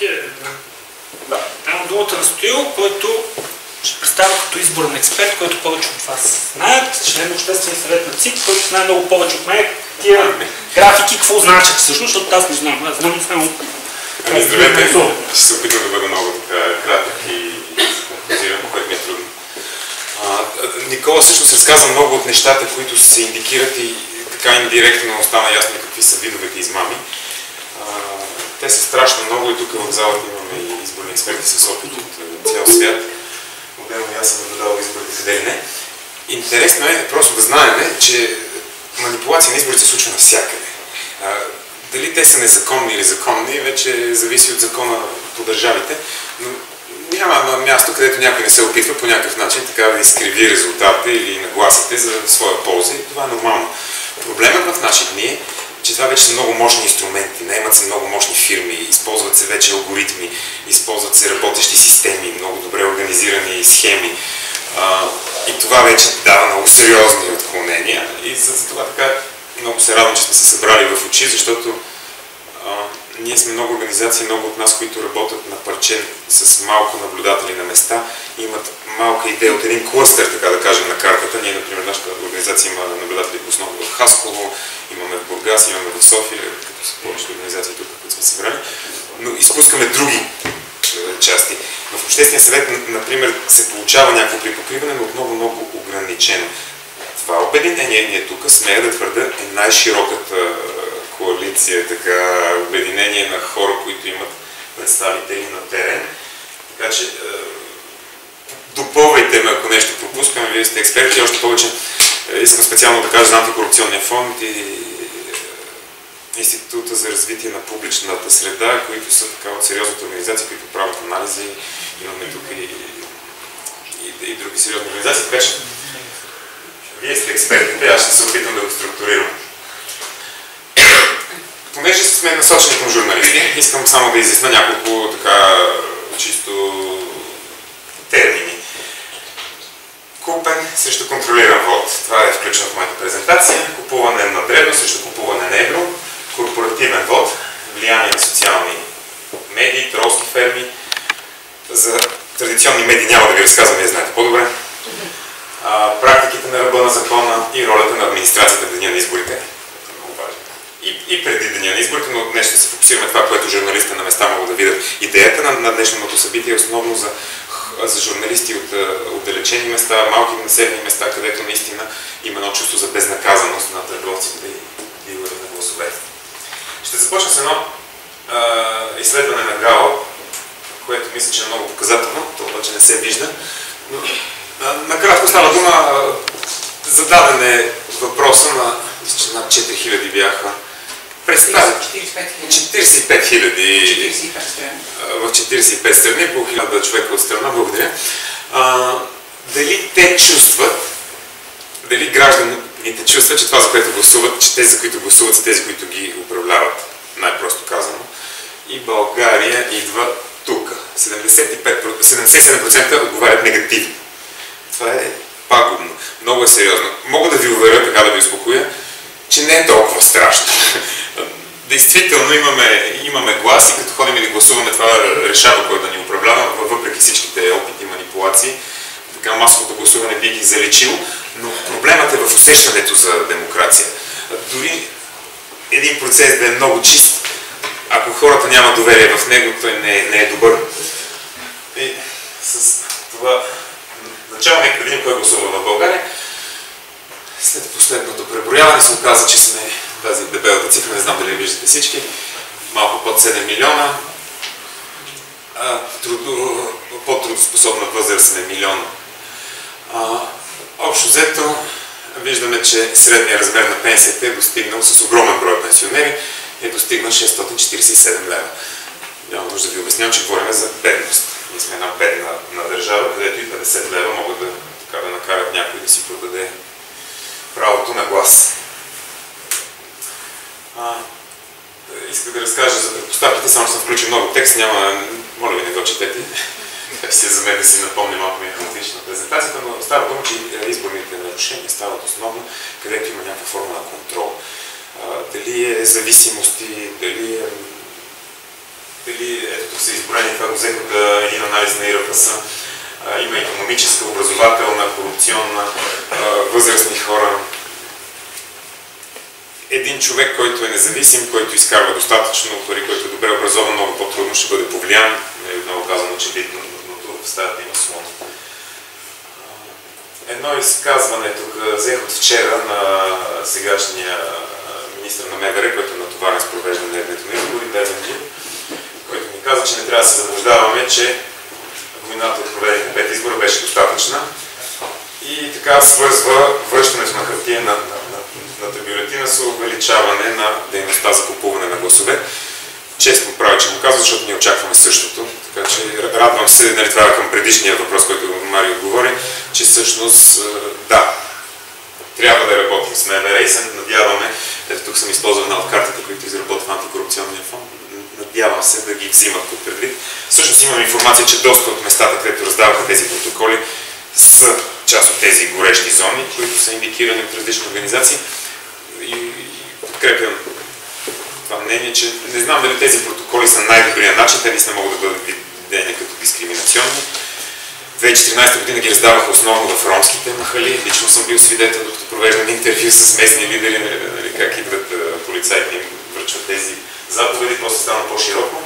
Ти е... Да. Давам думата на Стоил, който ще представя като изборен експерт, който повече от вас знаят, член на Обществения съвет на ЦИК, който знае много повече от мен тия графики какво значат всъщност, защото аз не знам. Аз знам само... Ами, здравейте, ще се опитам да бъда много кратък и композиран, което ми е трудно. Никола всъщност разказа много от нещата, които се индикират и така индиректно остана ясно какви са видовете измами. Те са страшно много и тук в залата имаме и изборни експерти с опит от е, цял свят. Отделно и аз съм наблюдавал изборите къде ли не. Интересно е просто да знаем, че манипулация на изборите се случва навсякъде. Дали те са незаконни или законни, вече зависи от закона по държавите, но няма място, където някой не се опитва по някакъв начин така да изкриви резултата или нагласите за своя полза и това е нормално. Проблемът в наши дни е, че това вече са много мощни инструменти, наемат се много мощни фирми, използват се вече алгоритми, използват се работещи системи, много добре организирани схеми. А, и това вече дава много сериозни отклонения и за, за това така много се радвам, че сме се събрали в очи, защото а, ние сме много организации, много от нас, които работят на парче с малко наблюдатели на места, имат малка идея от един клъстер, така да кажем, на картата. Ние, например, нашата организация има наблюдатели основно в Хасково, имаме в Бургас, имаме в София, като са повечето организации тук, които сме събрали, но изпускаме други е, части. В Обществения съвет, например, се получава някакво припокриване, но отново много ограничено. Това обединение, ние тук, смея да твърда, е най-широката коалиция, така, обединение на хора, които имат представители на терен. Така че, е, допълвайте ме, ако нещо пропускам, вие сте експерти, още повече е, искам специално да кажа за антикорупционния фонд и е, Института за развитие на публичната среда, които са така от сериозните организации, които правят анализи. Имаме тук и, и, и други сериозни организации. Така вие сте експертите, аз ще се опитам да го структурирам. Понеже сме насочени към журналисти, искам само да изясна няколко така чисто термини. Купен срещу контролиран вод. Това е включено в моята презентация. Купуване на дребно срещу купуване на едро. Корпоративен вод. Влияние на социални медии, тролски ферми. За традиционни медии няма да ви разказвам, вие знаете по-добре. Практиките на ръба на закона и ролята на администрацията в деня на изборите. Това е много важно. И, и преди деня на изборите, но днес ще се фокусираме това, което журналистите на места могат да видят. Идеята на, на днешното събитие е основно за, за журналисти от а, отдалечени места, малки населени места, където наистина има едно чувство за безнаказаност на търговците и дилъри на гласовете. Ще започна с едно а, изследване на Гао, което мисля, че е много показателно, то обаче не се вижда. Но, а, накратко става дума, а, зададен е въпроса на, над 4000 бяха представи. 45 хиляди в 45 страни, по 1000 човека от страна, благодаря. А, дали те чувстват, дали гражданите чувстват, че това, за което гласуват, че тези, които гласуват, са тези, които ги управляват, най-просто казано. И България идва тук. 75%, 77% отговарят негативно. Това е пагубно. Много е сериозно. Мога да ви уверя, така да ви успокоя, че не е толкова страшно. Действително имаме, имаме глас и като ходим и да гласуваме, това решава кой да ни управлява, въпреки всичките опити и манипулации. Така масовото гласуване би ги залечил, но проблемът е в усещането за демокрация. Дори един процес да е много чист, ако хората нямат доверие в него, той не е, не е добър. И с това начало нека видим кой гласува в България. След последното преброяване се оказа, че сме тази дебелата цифра, не знам дали виждате всички, малко под 7 милиона. Трудо, под трудоспособна възраст сме милион. А, общо взето виждаме, че средният размер на пенсията е достигнал с огромен брой пенсионери, е достигнал 647 лева. Няма нужда да ви обяснявам, че говорим за бедност. Ние сме една бедна на държава, където и 50 лева могат да, така, да накарат някой да си продаде правото на глас. А, исках да разкажа за предпоставките, само съм включил много текст, няма, моля ви не го четете. си за мен да си напомня малко ми е хаотична презентацията, но става дума, че изборните нарушения стават основно, където има някаква форма на контрол. А, дали е зависимости, дали е дали ето тук са изброени, това го взех от един анализ на ИРПС, има економическа, образователна, корупционна, възрастни хора. Един човек, който е независим, който изкарва достатъчно пари, който е добре образован, много по-трудно ще бъде повлиян. Е отново казано очевидно, но тук в стаята има слон. Едно изказване тук взех от вчера на сегашния министр на МВР, който е натоварен с провеждане на избори, Дезен който ми каза, че не трябва да се заблуждаваме, че войната от проведените пет избора беше достатъчна и така свързва връщането на хартия на, на бюлетина с увеличаване на дейността за купуване на гласове. Честно правя, че го казвам, защото ние очакваме същото. Така че радвам се, нали, това е към предишния въпрос, който Мари отговори, че всъщност да, трябва да работим с МВР и се надяваме, ето тук съм използвал една от картите, които изработва антикорупционния фонд, надявам се да ги взимат под предвид. Всъщност имам информация, че доста от местата, където раздаваха тези протоколи, са част от тези горещи зони, които са индикирани от различни организации. Подкрепям това мнение, че не знам дали тези протоколи са най-добрият начин, те наистина могат да бъдат видени като дискриминационни. 2014 година ги раздаваха основно в ромските махали. Лично съм бил свидетел, докато провеждам интервю с местни лидери, нали, нали как идват полицайите им връчват тези заповеди, просто стана по-широко.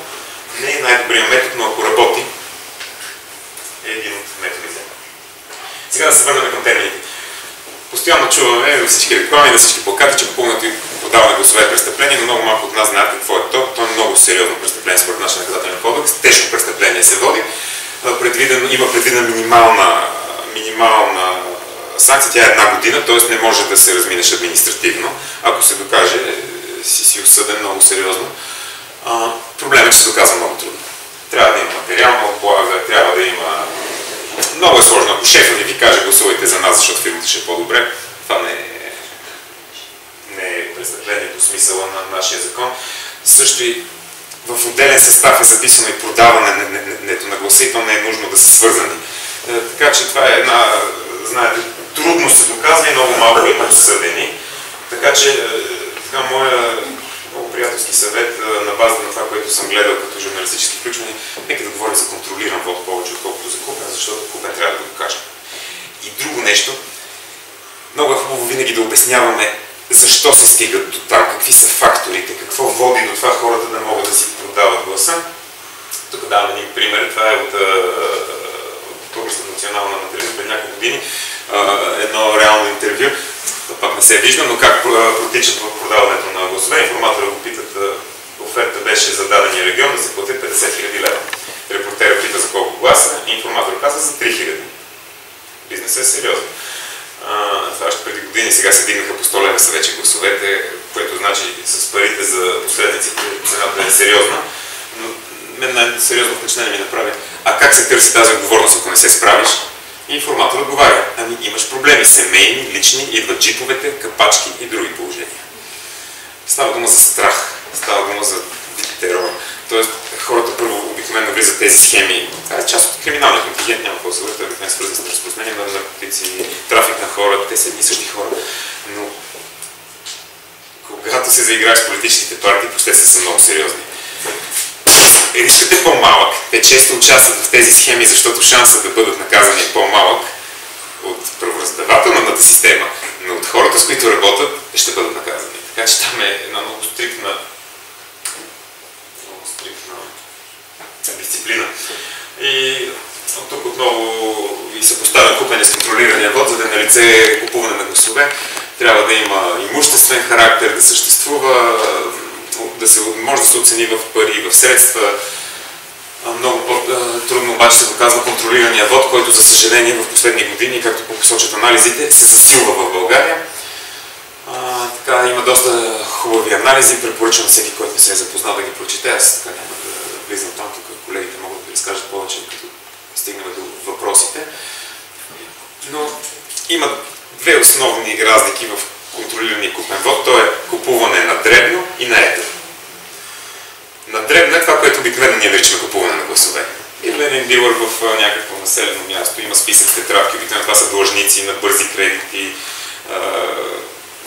Не е най-добрият метод, но ако работи, е един от методите. Сега да се върнем към термините. Постоянно чуваме на всички реклами, на всички плакати, че купуването подаване гласове е престъпление, но много малко от нас знаят какво е то. То е много сериозно престъпление според нашия наказателен кодекс. Тежко престъпление се води. Предвиден, има предвидена минимална, минимална санкция, тя е една година, т.е. не може да се разминеш административно. Ако се докаже, си, си осъден много сериозно. Проблемът е, че се доказва много трудно. Трябва да има материална облага, трябва да има... Много е сложно. Ако шефът ви каже гласувайте за нас, защото фирмата ще е по-добре, това не е, е престъпление по смисъла на нашия закон. Също и в отделен състав е записано и продаването на то не е нужно да са свързани. Е, така че това е една, знаете, трудно се доказва и много малко има осъдени. Така че е, така, моя много приятелски съвет на базата на това, което съм гледал като журналистически включване, нека да говорим за контролиран вод повече, отколкото за купен, защото купен трябва да го докаже. И друго нещо, много е хубаво винаги да обясняваме защо се стигат до там, какви са факторите, какво води до това хората да могат да си продават гласа. Тук давам един пример. Това е от, Българската национална телевизия пред няколко години. едно реално интервю пък не се вижда, но как протича продаването на гласове. Информатора го питат, оферта беше за дадения регион да се плати 50 000 лева. Репортера пита за колко гласа информатор каза за 3 000. Бизнесът е сериозен. Това още преди години сега се дигнаха по 100 лева са вече гласовете, което значи с парите за посредниците цената е сериозна. Но мен най-сериозно впечатление ми направи. А как се търси тази отговорност, ако не се справиш? Информатор отговаря, ами имаш проблеми, семейни, лични, идват джиповете, капачки и други положения. Става дума за страх, става дума за терор. Тоест хората първо обикновено влизат за тези схеми. Това е част от криминалния контингент, няма какво да се е свързан с разпространение на наркотици, трафик на хора, те са едни същи хора. Но когато се заиграеш с политическите партии, последствия са много сериозни. Рискът е по-малък. Те често участват в тези схеми, защото шансът да бъдат наказани е по-малък от правораздавателната система, но от хората, с които работят, ще бъдат наказани. Така че там е една много стриктна, много стриктна дисциплина. И от тук отново и се поставя купене с контролирания вод, за да е на лице купуване на гласове. Трябва да има имуществен характер, да съществува, да се, може да се оцени в пари, в средства. Много по-трудно обаче се доказва контролирания вод, който за съжаление в последни години, както посочат анализите, се засилва в България. А, така, има доста хубави анализи, препоръчвам всеки, който не се е запознал да ги прочете. Аз така няма да влизам там, разкажат повече, като стигнем до въпросите. Но има две основни разлики в контролирания купен вод. То е купуване на дребно и на едро. На дребно е това, което обикновено ние наричаме купуване на гласове. Идва един дилър в някакво населено място, има списък тетрадки, обикновено това са длъжници на бързи кредити,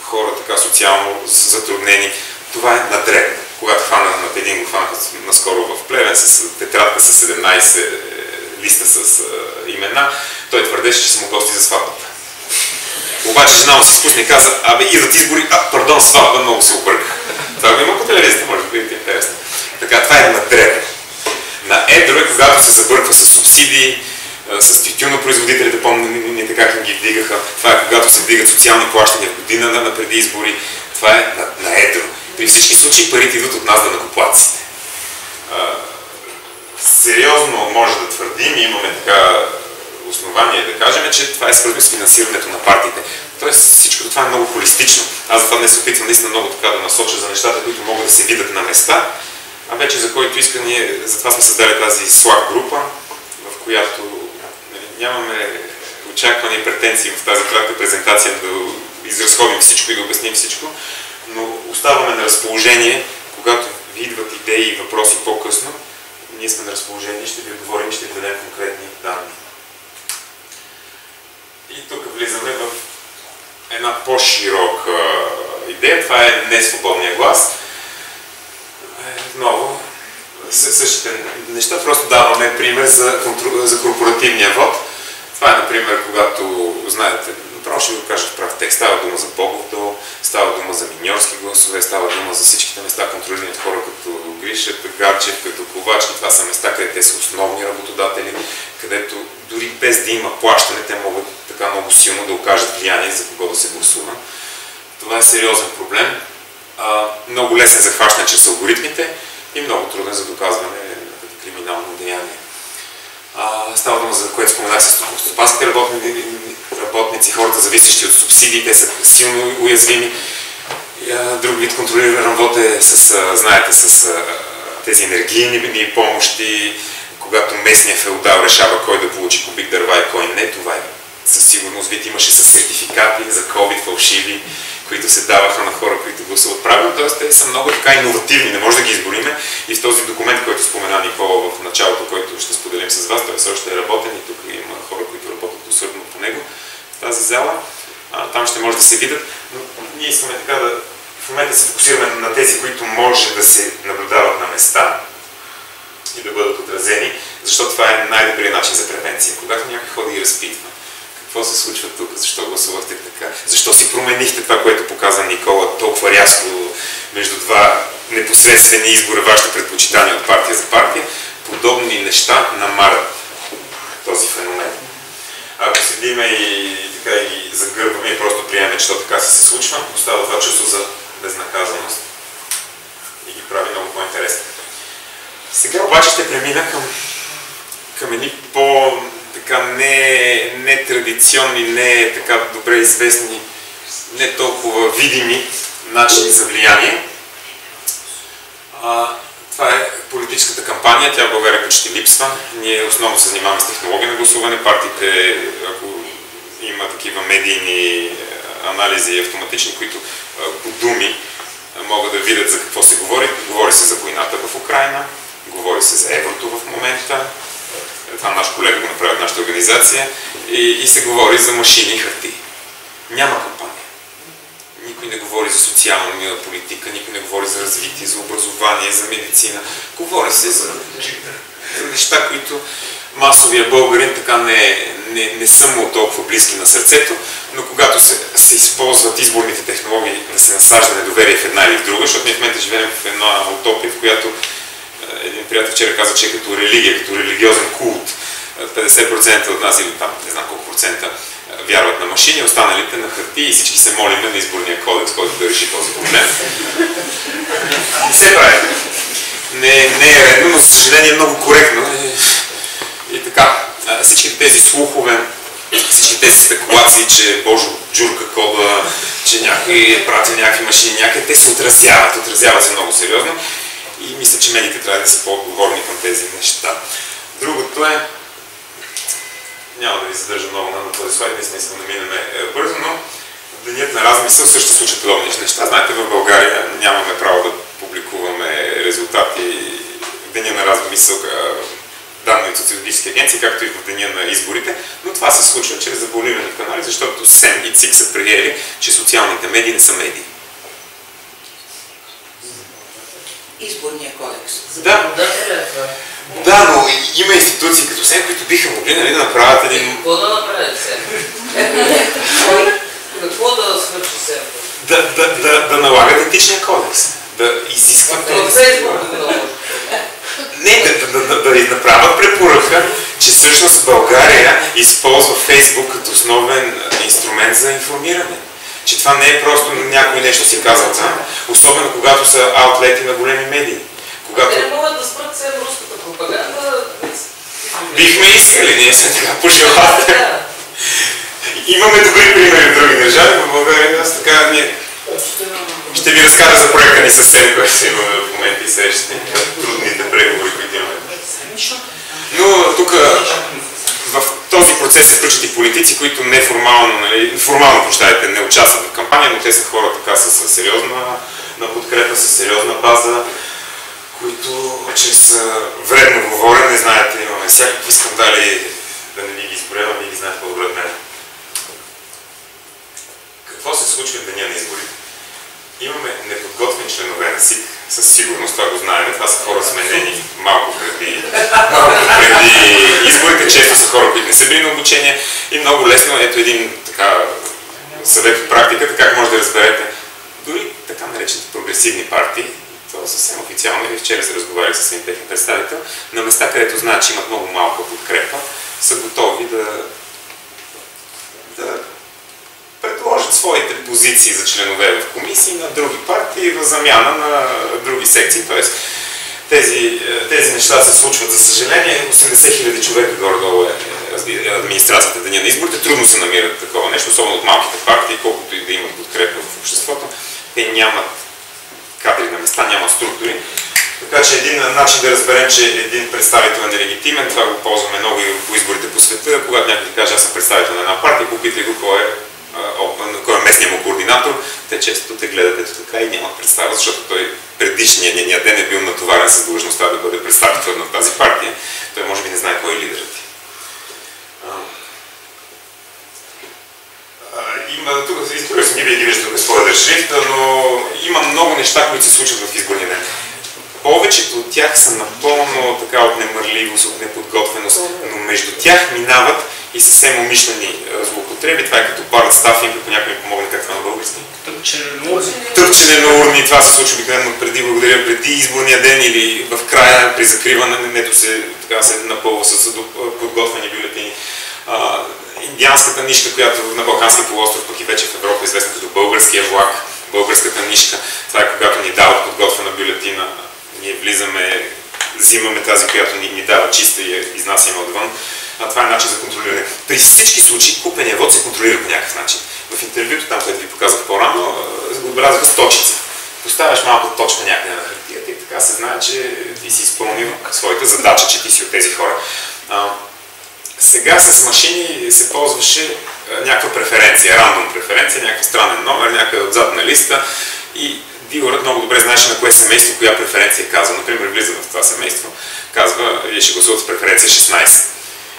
хора така социално затруднени. Това е на дребно. Когато хвана над един го хванаха наскоро в Плевен с тетрадка с 17 е, листа с имена, той твърдеше, че са му гости за сватбата. Обаче жена му се спусне и каза, абе идват избори, а, пардон, сватба, много се обърка. Това го има по телевизията, може да видите интересно. Така, това е на дребно. На едро е когато се забърква с субсидии, с тютюнопроизводителите, помните как ги вдигаха. Това е когато се вдигат социални плащания в година на, на преди избори. Това е на, на едро. При всички случаи парите идват от нас да накоплаците. сериозно може да твърдим, имаме така основание да кажем, че това е свързано с финансирането на партиите. Тоест всичко това е много холистично. Аз затова не се опитвам наистина много така да насоча за нещата, които могат да се видят на места, а вече за който иска ние, затова сме създали тази Slack група, в която нали, нямаме очаквани претенции в тази кратка презентация да изразходим всичко и да обясним всичко, но оставаме на разположение, когато ви идват идеи и въпроси по-късно, ние сме на разположение, ще ви отговорим, ще ви дадем конкретни данни. И тук влизаме в една по-широка идея. Това е несвободния глас. Отново, същите неща, просто даваме пример за, за корпоративния вод. Това е, например, когато, знаете, направо ще го кажа в прав текст, става дума за Богов дол, става дума за миньорски гласове, става дума за всичките места, контролирани от хора като Гриша, Гарчев, като Ковачки. Това са места, където те са основни работодатели, където дори без да има плащане, те могат така много силно да окажат влияние за кого да се гласува. Това е сериозен проблем. А, много лесен за хващане чрез алгоритмите и много труден за доказване на криминално деяние. Става дума за което споменах с стопанските работници, хората зависещи от субсидии, те са силно уязвими. Друг вид контролиран вод е с, знаете, с тези енергийни помощи, когато местният феодал решава кой да получи кубик дърва и кой не, това е със сигурност вид. Имаше с сертификати за COVID фалшиви, които се даваха на хора, които гласуват правилно. Т.е. те са много така иновативни, не може да ги избориме. И в този документ, който спомена Никола в началото, който ще споделим с вас, той все още е работен и тук има хора, които работят усърдно по него в тази зала. А, там ще може да се видят. Но ние искаме така да в момента се фокусираме на тези, които може да се наблюдават на места и да бъдат отразени, защото това е най-добрият начин за превенция. Когато някой ходи и разпитва, какво се случва тук, защо гласувахте така, защо си променихте това, което показа Никола толкова рязко между два непосредствени избора, вашите предпочитания от партия за партия, подобни неща намарят този феномен. Ако седиме и, така и загърбваме и просто приемем, че то така се, се случва, остава това чувство за безнаказаност и ги прави много по-интересни. Сега обаче ще премина към, към едни по така не традиционни, не така добре известни, не толкова видими начини за влияние. А, това е политическата кампания, тя в България почти липсва. Ние основно се занимаваме с технология на гласуване. Партиите, ако има такива медийни анализи автоматични, които по думи могат да видят за какво се говори. Говори се за войната в Украина, говори се за еврото в момента, това наш колега го направи от нашата организация, и, и се говори за машини и хартии. Няма кампания. Никой не говори за социална политика, никой не говори за развитие, за образование, за медицина. Говори се за, за неща, които масовия българин така не, не, не са му толкова близки на сърцето, но когато се, се използват изборните технологии да се насажда недоверие в една или в друга, защото ние в момента живеем в една утопия, в която един приятел вчера каза, че е като религия, като религиозен култ. 50% от нас или там не знам колко процента вярват на машини, останалите на хартия и всички се молиме на изборния кодекс, който да реши този проблем. Не се прави. Не, не е редно, но за съжаление е много коректно. И, и така, всички тези слухове, всички тези спекулации, че Божо джурка кода, че някой е пратил някакви машини някъде, те се отразяват, отразяват се много сериозно и мисля, че медиите трябва да са по-отговорни към тези неща. Другото е, няма да ви задържа много на този слайд, наистина искам да минем е, бързо, но денят на размисъл също случат подобни неща. Знаете, в България нямаме право да публикуваме резултати в деня на размисъл данни от социологически агенции, както и в деня на изборите, но това се случва чрез заболирани канали, защото СЕМ и ЦИК са приели, че социалните медии не са медии. Изборния кодекс. Да. Да, но има институции като СЕМ, които биха могли нали, да направят един... Какво да направи СЕМ? Какво да свърши СЕМ? Да, да, да, да налагат етичния кодекс. Да изискват... Да наложи. Не, да, да, да, да направят препоръка, че всъщност България използва Фейсбук като основен инструмент за информиране. Че това не е просто някой нещо си казал там, особено когато са аутлети на големи медии. Когато... Те не могат да спрат се руската пропаганда. Бихме искали, ние сме така пожелателни. Имаме добри примери в други държави, в България аз така ние ще ви разкажа за проекта ни съвсем, който имаме в момента и срещи. Трудните преговори, които имаме. Но тук в този процес се включат и политици, които неформално, нали, формално, прощайте, не участват в кампания, но те са хора така с сериозна на подкрепа, с сериозна база, които чрез вредно говорене, знаете, имаме всякакви скандали, да не ви ги изброявам, вие ги знаете по-добре от мен. Какво се случва в деня на изборите? Имаме неподготвени членове на СИК, със сигурност, това го знаем. Това са хора сменени малко преди, малко преди изборите, често са хора, които не са били на обучение и много лесно, ето един така съвет от практиката, как може да разберете. Дори така наречените прогресивни партии, това е съвсем официално и вчера се разговарях с един техен представител, на места, където знаят, че имат много малка подкрепа, са готови да, да предложат своите позиции за членове в комисии на други партии в замяна на други секции. Тоест, тези, тези неща се случват, за съжаление. 80 хиляди човека горе-долу е, е администрацията деня на изборите. Трудно се намират такова нещо, особено от малките партии, колкото и да имат подкрепа в обществото. Те нямат кадри на места, нямат структури. Така че един начин да разберем, че един представител е нелегитимен, това го ползваме много и по изборите по света. Когато някой каже, аз съм представител на една партия, попитай го кой е кой е местният му координатор, те често те гледат ето така и нямат представа, защото той предишния нения ден е бил натоварен с длъжността да бъде представител на тази партия. Той може би не знае кой е лидерът ти. Има, тук за избори съм ги вие ги виждате своя шрифт, но има много неща, които се случват в изборния ден. Повечето от тях са напълно така от немърливост, от неподготвеност, но между тях минават и съвсем умишлени злоупотреби. Това е като парад стафинг, ако някой ми помогне как това на български. Тъпчене на урни. Тъпчене на урни. Това се случва обикновено преди, благодаря, преди изборния ден или в края при закриване, нето се, така, се напълва с подготвени бюлетини. А, индианската нишка, която на Балканския полуостров, пък и вече в Европа, известна като българския влак, българската нишка. Това е когато ни дават подготвена бюлетина, ние влизаме, взимаме тази, която ни, ни дава чиста и изнасяме отвън а това е начин за контролиране. При всички случаи купения вод се контролира по някакъв начин. В интервюто, там, където ви показах по-рано, отбелязаха с точица. Поставяш малко точка някъде на хартията и така се знае, че ти си изпълнил своята задача, че ти си от тези хора. А, сега с машини се ползваше някаква преференция, рандом преференция, някакъв странен номер, някъде отзад на листа и дилърът много добре знаеше на кое семейство коя преференция казва. Например, влиза в това семейство, казва, вие ще гласувате с преференция 16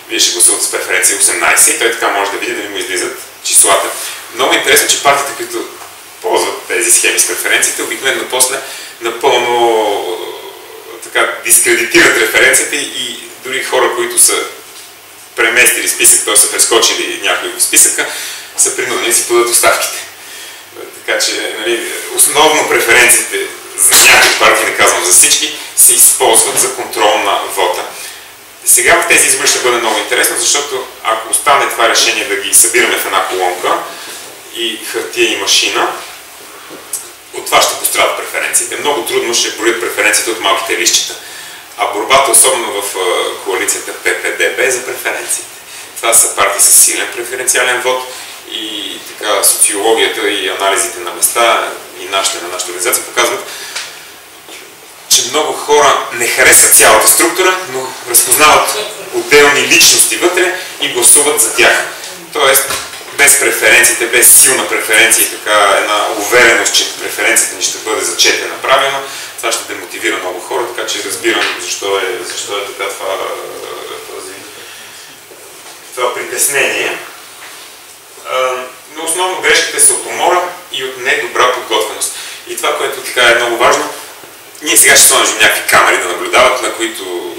вие ще гласувате с преференция 18 и той така може да види дали му излизат числата. Много интересно, че партиите, които ползват тези схеми с преференциите, обикновено после напълно така дискредитират референцията и дори хора, които са преместили списък, т.е. са прескочили някой в списъка, са принудени да си подадат оставките. Така че нали, основно преференциите за някои партии, не казвам за всички, се използват за контрол на вота. Сега в тези избори ще бъде много интересно, защото ако остане това решение да ги събираме в една колонка и хартия и машина, от това ще пострадат преференциите. Много трудно ще броят преференциите от малките лищчета. А борбата, особено в коалицията ППДБ, е за преференциите. Това са партии с силен преференциален вод и така социологията и анализите на места и нашите на нашата организация показват, че много хора не харесват цялата структура, но разпознават отделни личности вътре и гласуват за тях. Тоест, без преференциите, без силна преференция и така една увереност, че преференцията ни ще бъде зачетена правилно, това ще демотивира много хора, така че разбирам защо е, защо е така това, това притеснение. Но основно грешките са от умора и от недобра подготвеност. И това, което така е много важно, ние сега ще сложим някакви камери да наблюдават, на които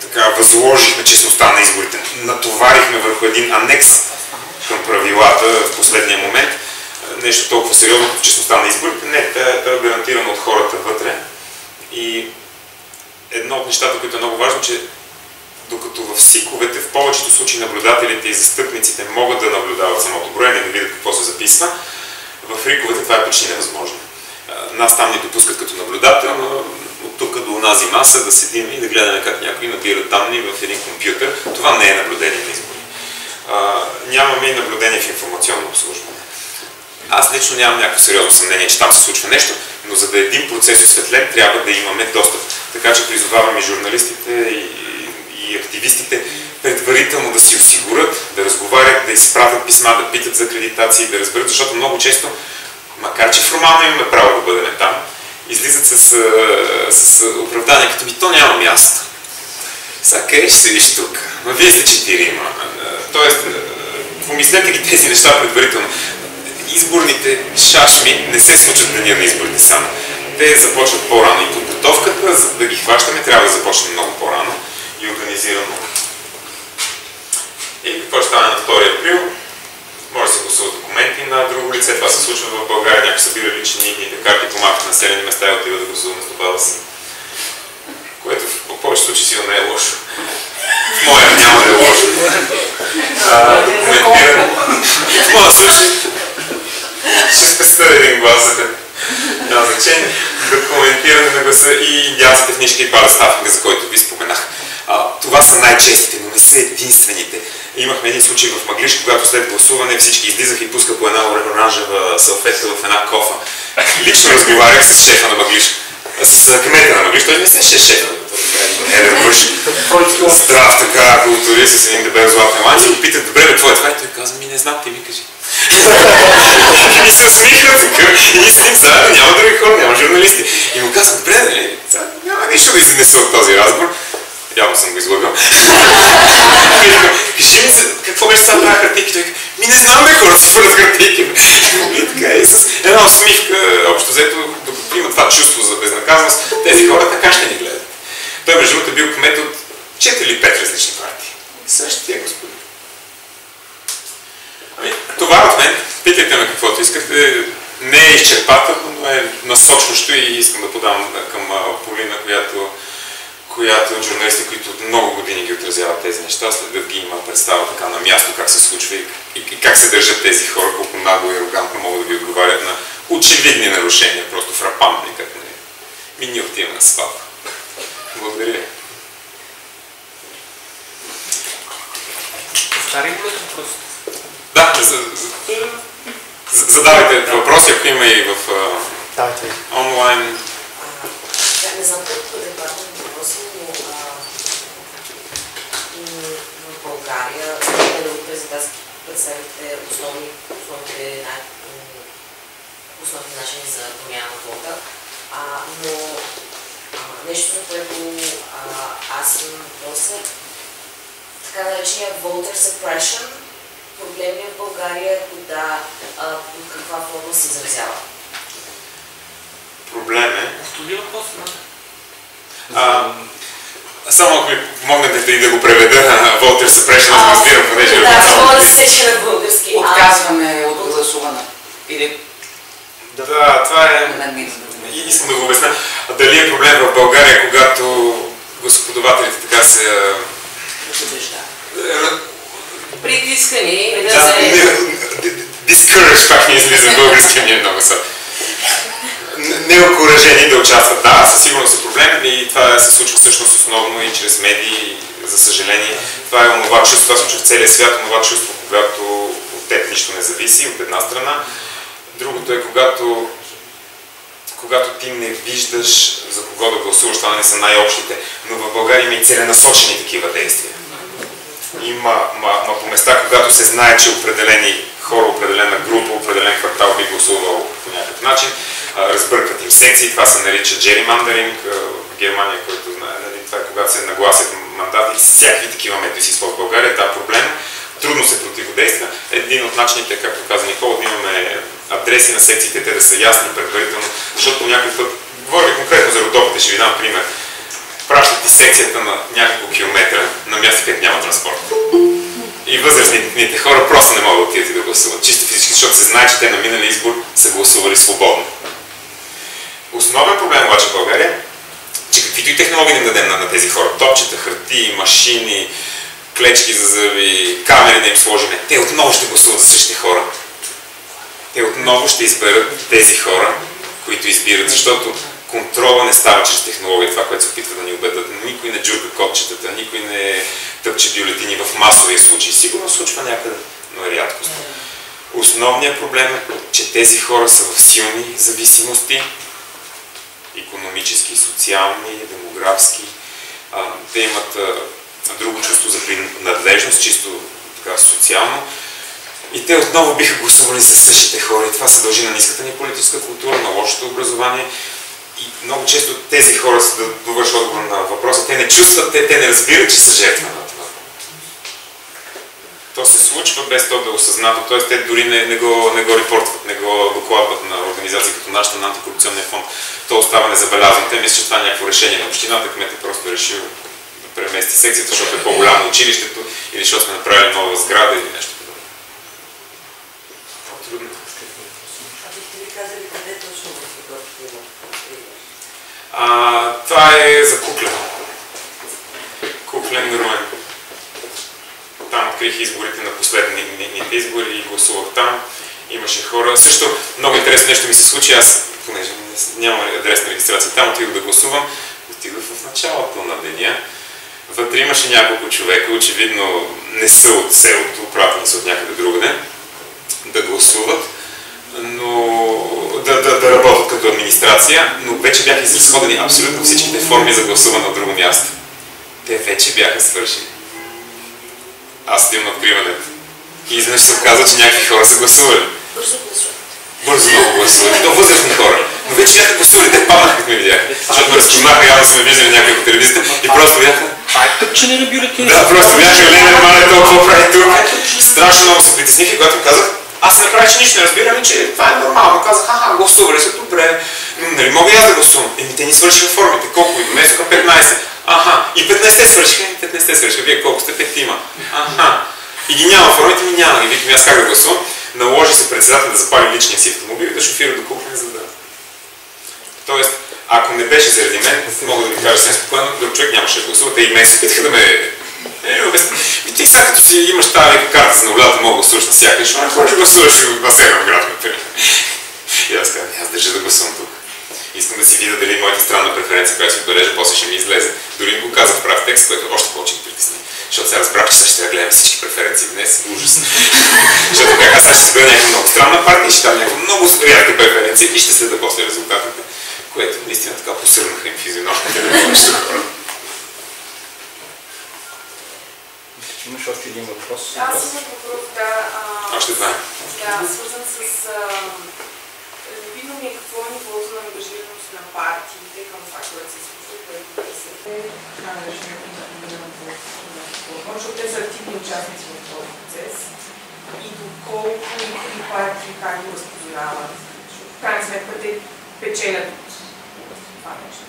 така възложихме честността на изборите. Натоварихме върху един анекс към правилата в последния момент. Нещо толкова сериозно като честността на изборите. Не, това е гарантирано от хората вътре. И едно от нещата, които е много важно, че докато в СИКовете в повечето случаи наблюдателите и застъпниците могат да наблюдават самото броене, да видят какво се записва, в риковете това е почти невъзможно. Нас там ни допускат като наблюдател, но от тук до онази маса да седим и да гледаме как някой набира данни в един компютър. Това не е наблюдение на избори. нямаме и наблюдение в информационно обслужване. Аз лично нямам някакво сериозно съмнение, че там се случва нещо, но за да е един процес осветлен, трябва да имаме достъп. Така че призоваваме журналистите и, и активистите предварително да си осигурят, да разговарят, да изпратят писма, да питат за акредитации, да разберат, защото много често макар че формално имаме право да бъдем там, излизат с, с оправдание, като ми то няма място. Сега къде ще седиш тук? Ма вие сте четирима. Тоест, помислете ги тези неща предварително. Изборните шашми не се случат деня на изборите само. Те започват по-рано и подготовката, за да ги хващаме, трябва да започне много по-рано и организирано. И какво ще стане на 2 април? може да се гласуват документи на друго лице. Това се случва в България. Някой събира лични идните карти по малките населени места и отива да гласува на баба си. Което в повечето случаи сигурно не е лошо. В моя няма да е лошо. Документиране. В моя случай ще спеста един глас. Няма значение. Документиране на гласа и индианската книжка и пара ставка, за който ви споменах. А, това са най-честите, но не са единствените. Имахме един случай в Маглиш, когато след гласуване всички излизаха и пуска по една оранжева салфетка в една кофа. Лично разговарях с шефа на Маглиш. С кмета на Маглиш, той не се ще шефа. Не да мъж. Здрав така, култури с един дебел златен ланц и го питат, добре, бе, какво е това? И той казва, ми не знам, ти ми кажи. и се усмихна така. И седим заедно, няма други хора, няма журналисти. И му казвам, добре, нали, няма нищо да изнесу от този разговор. Явно съм го излагал. Кажи ми какво беше сега тази хартийки? Той ми не знам бе хора, си фърят хартийки. И така и с една усмивка, общо взето, докато има това чувство за безнаказаност, тези хора така ще ни гледат. Той между другото е бил кмет от 4 или 5 различни партии. Същия господин. Ами, това от мен. Питайте ме каквото искате. Не е изчерпателно, но е насочващо и искам да подам към Полина, която която журналисти, които от много години ги отразяват тези неща, след да ги има представа така на място как се случва и, и, и как се държат тези хора, колко нагло и арогантно могат да ви отговарят на очевидни нарушения, просто фрапантни, като не. Ми ние отиваме на сватба. Благодаря. Повтарим ли въпрос? Да, за, за, задавайте въпроси, ако има и в а, онлайн. Не знам колко е важно въпроси, но а, България нали, представите основни, основните, основни начини за промяна на вода, а, но а, нещо, за което а, аз съм доста така наречения voter suppression, проблем ли е в България, ако да, а, в каква форма се изразява? Проблем е. Повтори въпрос. А, само ако ми помогнете и да го преведа на Волтер Suppression, аз го разбирам, понеже Да, само- да се сече на български. А, Отказване от гласуване. Или Да, това е... И искам да го обясня. А Дали е проблем в България, когато господавателите така се... убежда. а, Притискани да Да, се... не- discourage пак ми излиза българския ми е много са. Неокоръжени да участват. Да, със сигурност е проблем и това се случва всъщност основно и чрез медии, за съжаление. Това е онова чувство, това случва в целия свят, онова чувство, когато от теб нищо не зависи, от една страна. Другото е когато когато ти не виждаш за кого да гласуваш, това не са най-общите, но в България има и целенасочени такива действия. Има ма, ма по места, когато се знае, че определени хора, определена група, определен квартал би гласувал по някакъв начин, разбъркват им секции, това се нарича джеримандеринг в Германия, който знае, нали, това е когато се нагласят мандати, всякакви такива методи си в България, е проблем. Трудно се противодейства. Един от начините, както каза Никола, да имаме адреси на секциите, те да са ясни предварително, защото някой път, говоря конкретно за родопите, ще ви дам пример. Пращат ти секцията на няколко километра на място, където няма транспорт. И възрастните хора просто не могат да отидат да гласуват. Чисто физически, защото се знае, че те на минали избор са гласували свободно. Основен проблем обаче в България е, че каквито и технологии да им дадем на, на тези хора, топчета, хартии, машини, клечки за зъби, камери да им сложим, те отново ще гласуват за същите хора. Те отново ще изберат тези хора, които избират, защото контрола не става чрез технология, това, което се опитва да ни убедат. Никой не джурка кодчетата, никой не тъпче бюлетини в масовия случай. Сигурно случва някъде, но е рядкост. Основният проблем е, че тези хора са в силни зависимости, економически, социални, демографски. Те имат друго чувство за принадлежност, чисто така социално. И те отново биха гласували за същите хора. И това се дължи на ниската ни политическа култура, на лошото образование. И много често тези хора, за да довършат отговор на въпроса, те не чувстват, те, те не разбират, че са жертва на. То се случва без то да е осъзнато, т.е. те дори не, не, го, не го репортват, не го докладват на организации като нашата на антикорупционния фонд. То остава незабелязано. Те мислят, че това е някакво решение на общината, кмет е просто решил да премести секцията, защото е по-голямо училището или защото сме направили нова сграда или нещо подобно. Трудно. А бихте ли казали къде точно в това е за Куклен. Куклен Руен. Там открих изборите на последните избори и гласувах там. Имаше хора. Също много интересно нещо ми се случи. Аз, понеже нямам адресна регистрация, там отидох да гласувам. Отидох в началото на деня. Вътре имаше няколко човека, очевидно не са от селото, пратени са от някъде другаде, да гласуват но да, да, да работят като администрация, но вече бяха изразходени абсолютно всичките форми за гласуване на друго място. Те вече бяха свършени. Аз стоям на откриването. И изведнъж се оказа, че някакви хора са гласували. Бързо гласуват. Бързо много гласували. То възрастни хора. Но вече бяха гласували, те паднаха, като ме видяха. Защото ме разпознаха, явно сме виждали някой по телевизията и просто бяха Тъпчене на бюлетини. да, просто бяха Лена Мале, толкова прави тук. Страшно много се притесних и когато казах, аз не направих, че нищо не разбирам и че това е нормално. Казах, аха, гласували са, добре. Но нали мога и аз да гласувам? Еми, те ни свършиха формите. Колко донесоха? 15. Аха. И 15 свършиха. Еми, 15 свършиха. Вие колко сте? Петима. Аха. И ги няма формите ми няма. И викам, аз как да гласувам? Наложи се председател да запали личния си автомобил и да шофира до кухня, за да... Тоест, ако не беше заради мен, мога да ви кажа съвсем спокойно, друг човек нямаше да гласува. Те и мен се опитаха да ме е, обясни. И ти сега като си имаш тази карта за наблюдател, мога да гласуваш навсякъде, защо не можеш да гласуваш на Северно град, например. И аз казвам, аз държа да гласувам тук. Искам да си видя дали моята странна преференция, която си отбележа, после ще ми излезе. Дори ми го казах прав текст, което още повече ми притесни. Защото сега разбрах, че ще гледам всички преференции днес. Ужас. Защото бях, аз сега ще бъда някаква много странна партия, ще дам някаква много рядка преференция и ще следа после резултатите, което наистина така посърнаха им физиономите. Имаш още един въпрос. Аз имам въпрос, да. а, Още два. Да, свързан с... а, Любимо ми е какво е нивото на ангажираност на партиите към това, което се случва, което да се... защото те са активни участници в този процес и доколко и партии как го разпознават. Защото в крайна сметка те печелят от това нещо.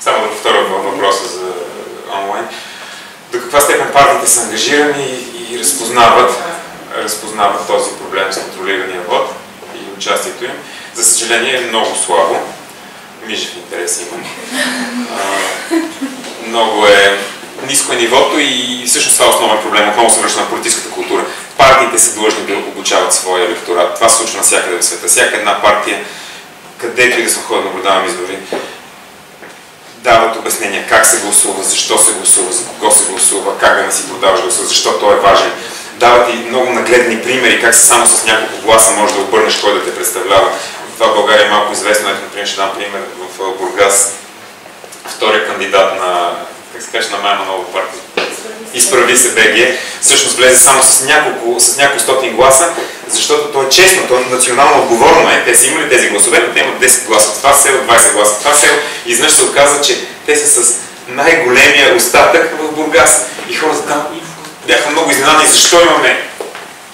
Само да повторя въпроса за онлайн. До каква степен партиите са ангажирани и разпознават, разпознават този проблем с контролирания вод и участието им. За съжаление е много слабо. Мижев интерес има. А, много е ниско е нивото и всъщност това е основен проблем. Отново се връща на политическата култура. Партиите са длъжни да обучават своя електорат. Това се случва навсякъде в света. Всяка една партия, където и да съм ходил, наблюдавам избори, дават обяснения как се гласува, защо се гласува, за кого се гласува, как да не си продаваш гласа, защо той е важен. Дават и много нагледни примери, как само с няколко гласа може да обърнеш кой да те представлява. Това България е малко известно. Ето, например, ще дам пример в Бургас. Втория кандидат на, как се каже, на Майма Нова партия. Изправи се БГ, всъщност влезе само с няколко, с няколко стотин гласа, защото то е честно, то е национално отговорно е. Те са имали тези гласове, но те имат 10 гласа това село, 20 гласа това село. И изведнъж се оказа, че те са с най-големия остатък в Бургас. И хората там бяха много изненадани, защо имаме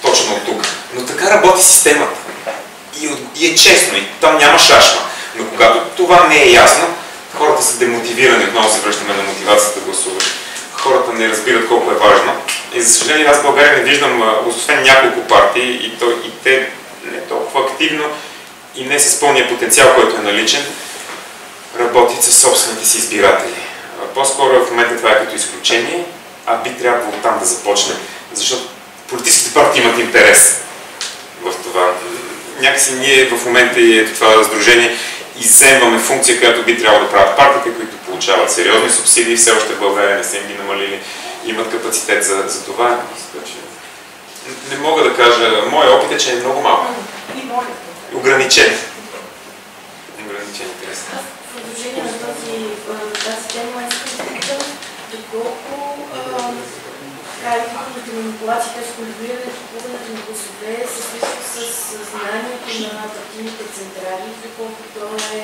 точно от тук. Но така работи системата. И, и е честно, и там няма шашма. Но когато това не е ясно, хората са демотивирани, отново се връщаме на мотивацията да гласуват. Хората не разбират колко е важно. И за съжаление аз в България не виждам, освен няколко партии, и, то, и те не толкова активно и не с пълния потенциал, който е наличен, работят със собствените си избиратели. По-скоро в момента това е като изключение, а би трябвало там да започне. Защото политическите партии имат интерес в това. Някакси ние в момента и ето това сдружение изземваме функция, която би трябвало да правят партиите, които получават сериозни субсидии, все още в България не са им ги намалили, имат капацитет за, за това. не мога да кажа, моят опит е, че е много малко. Ограничен. Ограничен интерес. В продължение на тази тема искам да питам доколко правилните манипулации, т.е. контролирането, купуването на гласове се свързва с знанието на партийните централи, доколко то е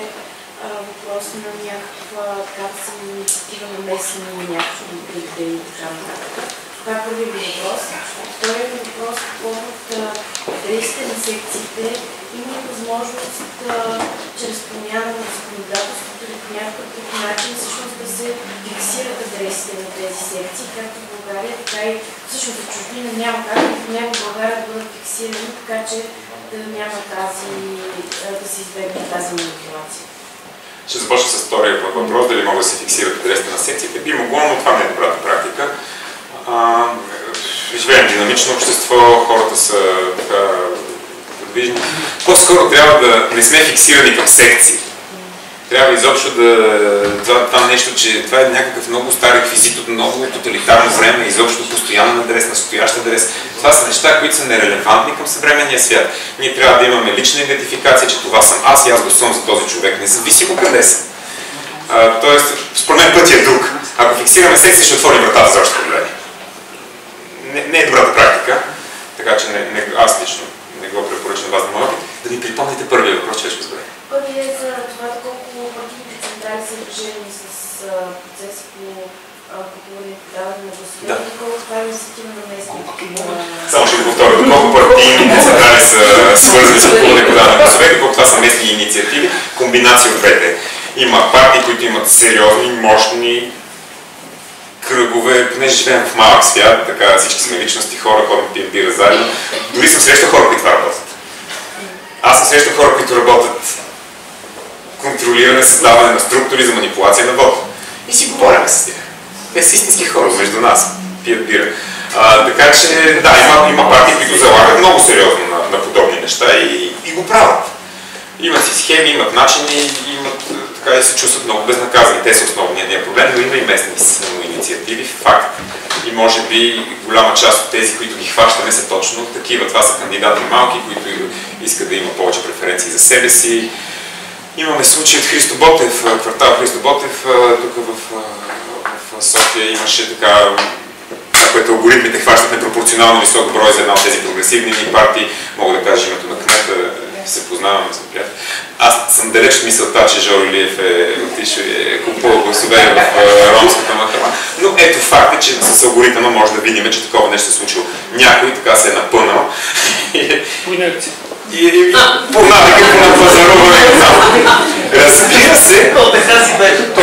въпрос на някаква така инициатива на местни някакви и така нататък. Това е първият ми въпрос. Вторият въпрос по повод адресите на секциите има възможност чрез промяна на законодателството или по някакъв друг начин всъщност да се фиксират адресите на тези секции, както в България, така и всъщност в чужбина няма как, но понякога в България да бъдат фиксирани, така че да няма тази, да се избегне тази манипулация. Ще започна с втория въпрос, дали могат да се фиксират адресите на секциите. Би могло, но това не е добрата практика. Живеем динамично общество, хората са така подвижни. По-скоро трябва да не сме фиксирани към секции. Трябва изобщо да... Това, това нещо, че това е някакъв много стар реквизит от много тоталитарно време, изобщо постоянен адрес, настоящ адрес. Това са неща, които са нерелевантни към съвременния свят. Ние трябва да имаме лична идентификация, че това съм аз и аз гласувам за този човек, независимо къде съм. Тоест, според мен пътя е друг. Ако фиксираме секция, ще отворим вратата за още проблеми. Не, не е добрата практика, така че не, не, аз лично не го препоръчвам вас да моят да ми припомните първия въпрос, че вече разбере. Първият е за това, доколко партийните централи са ангажирани с процес по купуване и подаване на гласове, да. доколко това е инициатива на местните. Само ще го повторя, доколко партийните централи са свързани с купуване и на гласове, доколко това са местни инициативи, комбинация от двете. Има партии, които имат сериозни, мощни кръгове, понеже живеем в малък свят, така всички сме личности, хора, ходим пием бира заедно. Дори съм срещал хора, които работят. Аз съм срещал хора, които работят контролиране, създаване на структури за манипулация на вода. И си говорим с тях. Те са истински хора между нас. Пият бира. А, така че, да, има, има партии, които залагат много сериозно на, на подобни неща и, и го правят. Имат си схеми, имат начини, имат така и се чувстват много безнаказани. Те са основният проблем, но има и местни инициативи, факт. И може би голяма част от тези, които ги хващаме, са точно такива. Това са кандидати малки, които искат да има повече преференции за себе си. Имаме случай от Христо Ботев, квартал Христо Ботев, тук в, в София имаше така което алгоритмите хващат непропорционално висок брой за една от тези прогресивни партии. Мога да кажа името на кмета, се познаваме, съм приятел. Аз съм далеч от мисълта, че Жоро Илиев е отишъл и е купувал гласове в а, ромската махала. Но ето факт е, че с алгоритъма може да видим, че такова нещо се е случило. Някой така се е напънал По инерция. и, и, и по навика по напазаруване. Разбира се,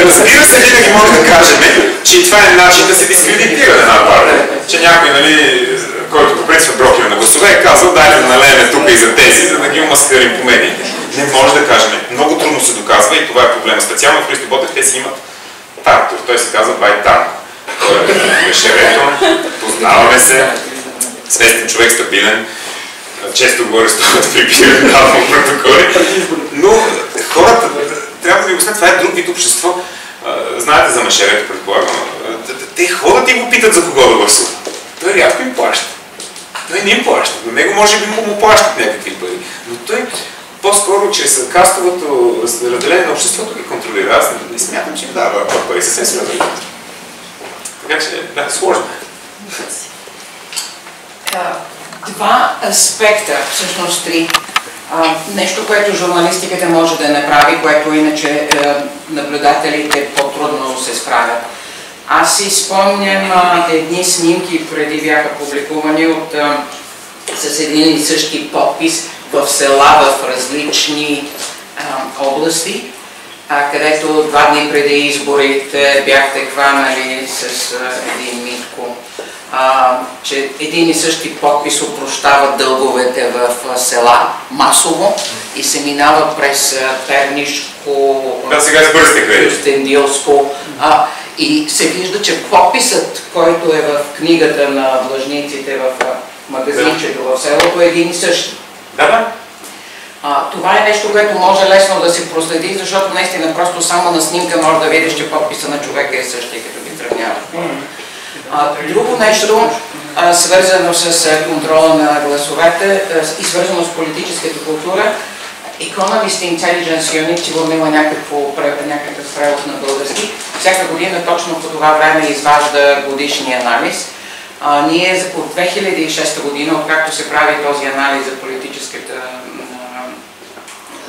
Разбира се, винаги може да кажем, че това е начин да се дискредитира една партия. Че някой, нали, който по принцип е брокер на гласове, е казал, дайте да налеем тук и за тези, за да ги омаскарим по медиите. Не може да кажем. Много трудно се доказва и това е проблема. Специално в Христо Ботев те си имат тартор. Той се казва Байтан. Той е познаваме се, свестен човек, стабилен. Често го арестуват при пиене протоколи. Но хората, трябва да ви обясня, това е друг вид общество. Знаете за мешерето, предполагам. Те ходят и го питат за кого да гласува. Той рядко им плаща. Той не им плаща. До него може би му плащат някакви пари. Но той по-скоро чрез кастовото разделение на обществото ги контролира. Аз не, не смятам, че им дава пари. Съвсем сериозно. Така че, да, сложно. е. Два аспекта, всъщност три. А, нещо, което журналистиката може да направи, което иначе е, наблюдателите по-трудно се справят. Аз си спомням а, едни снимки, преди бяха публикувани от, а, с един и същи подпис в села в различни а, области, а, където два дни преди изборите бяхте хванали с а, един Митко, а, че един и същи подпис опрощава дълговете в а, села масово и се минава през а, Пернишко, Да, сега. Кюстендилско. А, и се вижда, че подписът, който е в книгата на длъжниците в магазинчето в селото е един и същи. Да, да. А, това е нещо, което може лесно да се проследи, защото наистина просто само на снимка може да видиш, че подписа на човека е същия, като ги сравняваш. А, друго нещо, а, свързано с контрола на гласовете а, и свързано с политическата култура, Economist Intelligence Unit, сигурно има някакво, някакъв превод на български, всяка година точно по това време изважда годишния анализ. А, ние от 2006 година, откакто се прави този анализ за политическата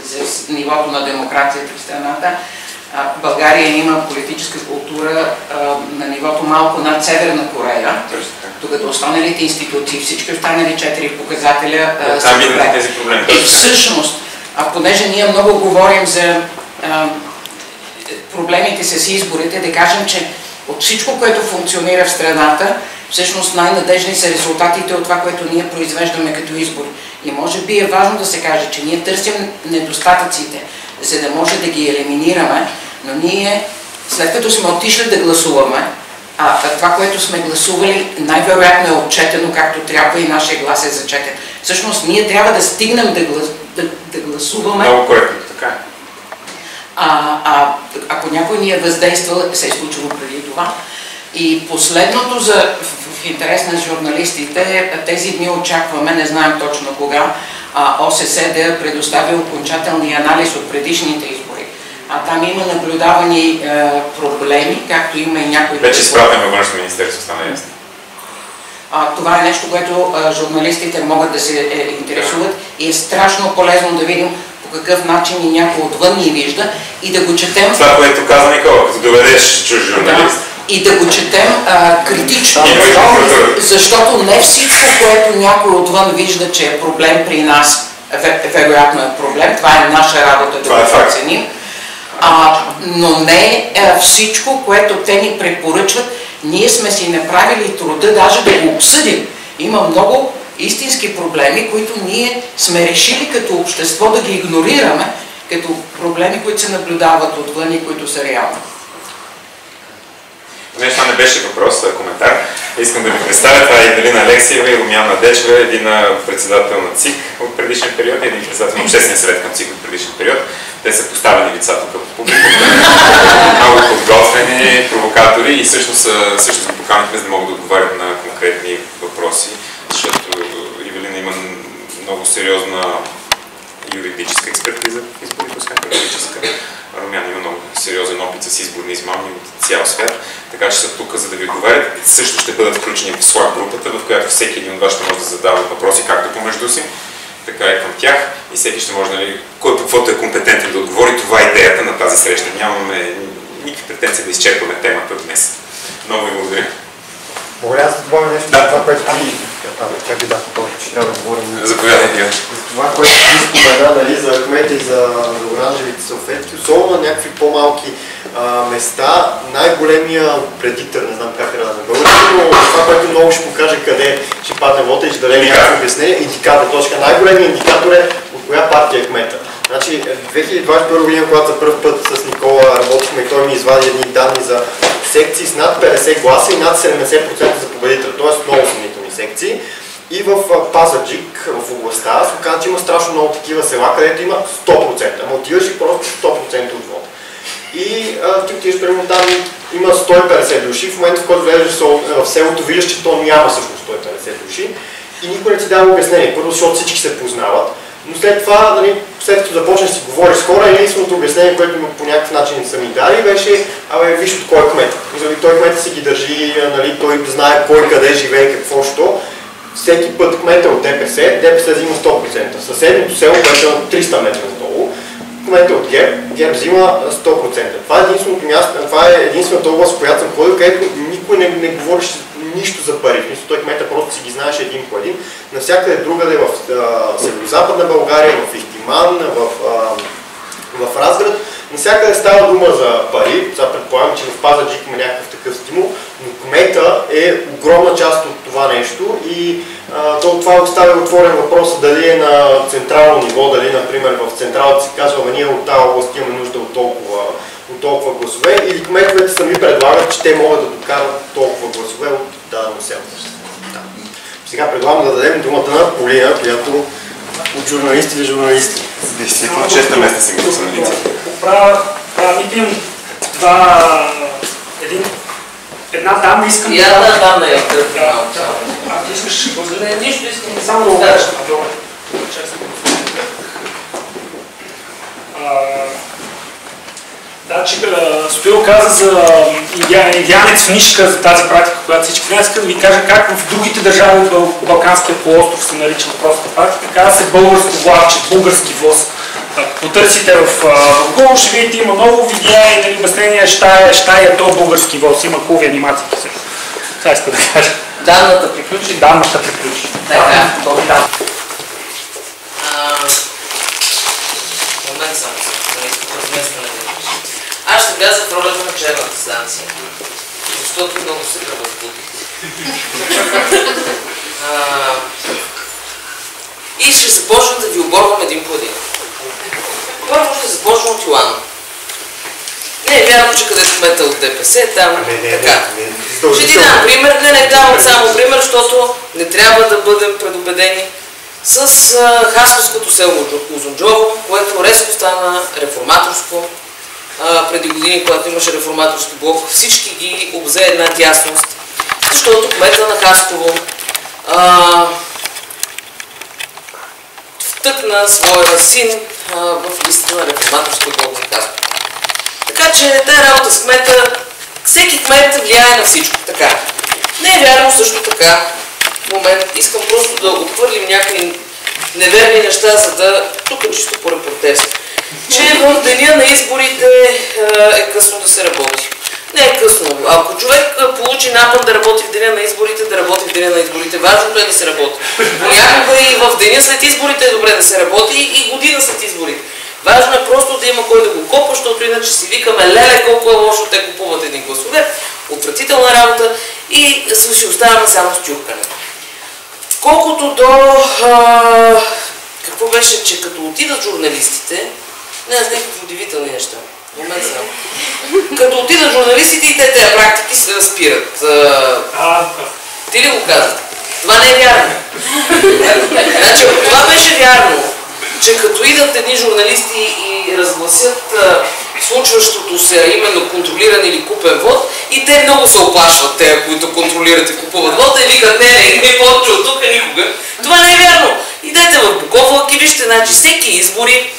за нивото на демокрацията в страната, България има политическа култура а, на нивото малко над Северна Корея, докато останалите институции, всички останали четири показателя а, са добре. И всъщност, а понеже ние много говорим за а, проблемите с изборите, да кажем, че от всичко, което функционира в страната, всъщност най-надежни са резултатите от това, което ние произвеждаме като избори. И може би е важно да се каже, че ние търсим недостатъците, за да може да ги елиминираме, но ние, след като сме отишли да гласуваме, а това, което сме гласували, най-вероятно е отчетено както трябва и нашия глас е зачетен. Всъщност, ние трябва да стигнем да, глас, да, да гласуваме, Много коректно, така е. а, а, ако някой ни е въздействал, се е случило преди това. И последното за, в, в интерес на журналистите, тези дни очакваме, не знаем точно кога, а, ОССЕ да предостави окончателния анализ от предишните избори. А там има наблюдавани е, проблеми, както има и някои... Вече изпратен във външно министерство, стана ясно. А, това е нещо, което а, журналистите могат да се е, интересуват и е страшно полезно да видим по какъв начин и някой отвън ни вижда и да го четем Това, което каза Никола, като доведеш чуж журналист. и да го четем а, критично. Защото не всичко, което някой отвън вижда, че е проблем при нас, ве- вероятно е проблем. Това е наша работа да е го оценим. Но не е всичко, което те ни препоръчват, ние сме си направили труда даже да го обсъдим. Има много истински проблеми, които ние сме решили като общество да ги игнорираме, като проблеми, които се наблюдават отвън и които са реални. Не, това не беше въпрос, а коментар. Искам да ви представя, това е Иделина Алексиева и Румяна Дечева, един председател на ЦИК от предишен период и един председател на Обществения съвет към ЦИК от предишен период. Те са поставени лица тук в публиката. Много подготвени, провокатори и всъщност, всъщност ги поканихме, за да могат да отговарят на конкретни въпроси, защото Ивелина има много сериозна юридическа експертиза в изборите, освен политическа. Румян има много сериозен опит с изборни измами от цял свят, така че са тук за да ви отговарят. Също ще бъдат включени в Slack групата, в която всеки един от вас ще може да задава въпроси както помежду си, така и към тях и всеки ще може, нали, кой по каквото е компетентен да отговори. Това е идеята на тази среща. Нямаме никакви претенции да изчерпваме темата днес. Много ви благодаря. Ли аз добавя нещо Да. това, което Абе, чакай да, повече, че трябва да говорим. Заповядайте. За това, което ти спомена, нали, за кмета и за оранжевите салфетки, особено на някакви по-малки места, най-големия предиктор, не знам как е на български, но това, което много ще покаже къде ще падне вода и ще даде някакво обяснение, индикатор, точка. Най-големият индикатор е от коя партия е кмета. Значи, 2021 година, когато за първ път с Никола работихме, той ми извади едни данни за секции с над 50 гласа и над 70% за победител, т.е. много съмнителни секции. И в а, Пазарджик, в областта, се оказа, че има страшно много такива села, където има 100%. Ама отиваш и просто 100% от вода. И а, ти отиваш, примерно там има 150 души, в момента в който влезеш в селото, виждаш, че то няма всъщност 150 души и никой не ти дава обяснение. Първо, защото всички се познават, но след това, нали, след като започнеш да си говориш с хора, единственото обяснение, което ми по някакъв начин са ми дали, беше, абе, виж от кой е кмет. Заради той кмет си ги държи, нали, той знае кой къде живее, какво що. Всеки път кмет е от ДПС, ДПС взима 100%. Съседното село, което е от 300 метра надолу, кмет е от ГЕРБ, ГЕРБ взима 100%. Това е единственото място, това е единствената област, в която съм ходил, където никой не, не говореше нищо за пари. Смисъл, той кмета просто си ги знаеше един по един. Навсякъде другаде в северо-западна България, в Ихтиман, в, а, в Разград, навсякъде става дума за пари. Сега предполагам, че в Пазарджик има някакъв такъв стимул, но кмета е огромна част от това нещо и а, то, това оставя отворен въпрос дали е на централно ниво, дали, например, в централата се казва, ние от тази област имаме нужда от толкова, от толкова гласове, или кметовете сами предлагат, че те могат да докарат толкова гласове от дадено село. Да. Сега предлагам да дадем думата на Полина, която от журналисти или журналисти. Действително, 6 месеца си го съм правя имам два... Един, една дама искам И аз да дам на я Да, да. А ти искаш Не, нищо искам да Само да го. Добре. Честно. Да, че Стоил каза за идеалните сценичка за тази практика, която всички знаят. Иска да ви кажа как в другите държави от Бал- Балканския полуостров се нарича въпросната практика. Казва се българско влакче, български воз. Потърсите в, в Google, ще видите, има много видеа и нали, обяснения, ща е, ща е то български воз. Има хубави анимации. Това иска да кажа. Данната приключи. Данната приключи. Така. Добре, да. Момент само. Ще вляза в ролята на черната станция. Защото много се кръвопутих. И ще започна да ви оборвам един по един. Първо ще започна от Йоанна. Не е вярно, че където кмета от ДПС, там така. Ще ти дам пример, не, не давам само пример, защото не трябва да бъдем предубедени с а, Хасковското село Узунджово, което резко стана реформаторско. Преди години, когато имаше реформаторски блок, всички ги обзе една тясност, защото кмета на Хасково а, втъкна своя син а, в листа на реформаторския блок на Хасково. Така че тази работа с кмета, всеки кмет влияе на всичко. Така. Не е вярно също така. Момент, искам просто да отхвърлим някакви неверни неща, за да, тук е чисто по репортерство, че в деня на изборите а, е късно да се работи. Не е късно. Ако човек а, получи напън да работи в деня на изборите, да работи в деня на изборите. Важното е да се работи. Понякога и в деня след изборите е добре да се работи и година след изборите. Важно е просто да има кой да го копа, защото иначе си викаме леле колко е лошо, те купуват едни гласове. Отвратителна работа и си оставаме само с чухкане. Колкото до... А, какво беше, че като отидат журналистите, не знам, някакви удивителни неща. Момент само. Като отидат журналистите и те тези практики се спират. А, ти ли го каза? Това не е вярно. Значи, ако това беше вярно, че като идат едни журналисти и разгласят случващото се, а именно контролиран или купен вод, и те много се оплашват, те, които контролират и купуват вода, и викат, не, не, не повече от тук никога. Това не е вярно. Идете в Буковлак и вижте, значи всеки избори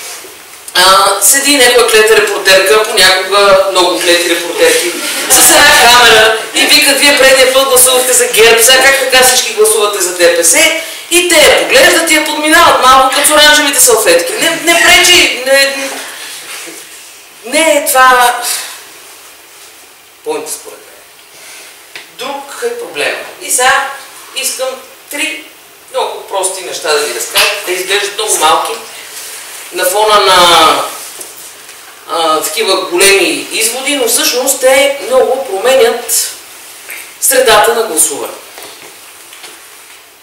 а, седи някоя клета репортерка, понякога много клети репортерки, с една камера и викат, вие предния път гласувахте за ГЕРБ, сега как така всички гласувате за ДПС И те я поглеждат и я подминават малко като оранжевите салфетки. Не, не пречи, не, не е това поинта според мен. Друг е проблема. И сега искам три много прости неща да ви разкажа. Те изглеждат много малки на фона на а, такива големи изводи, но всъщност те много променят средата на гласуване.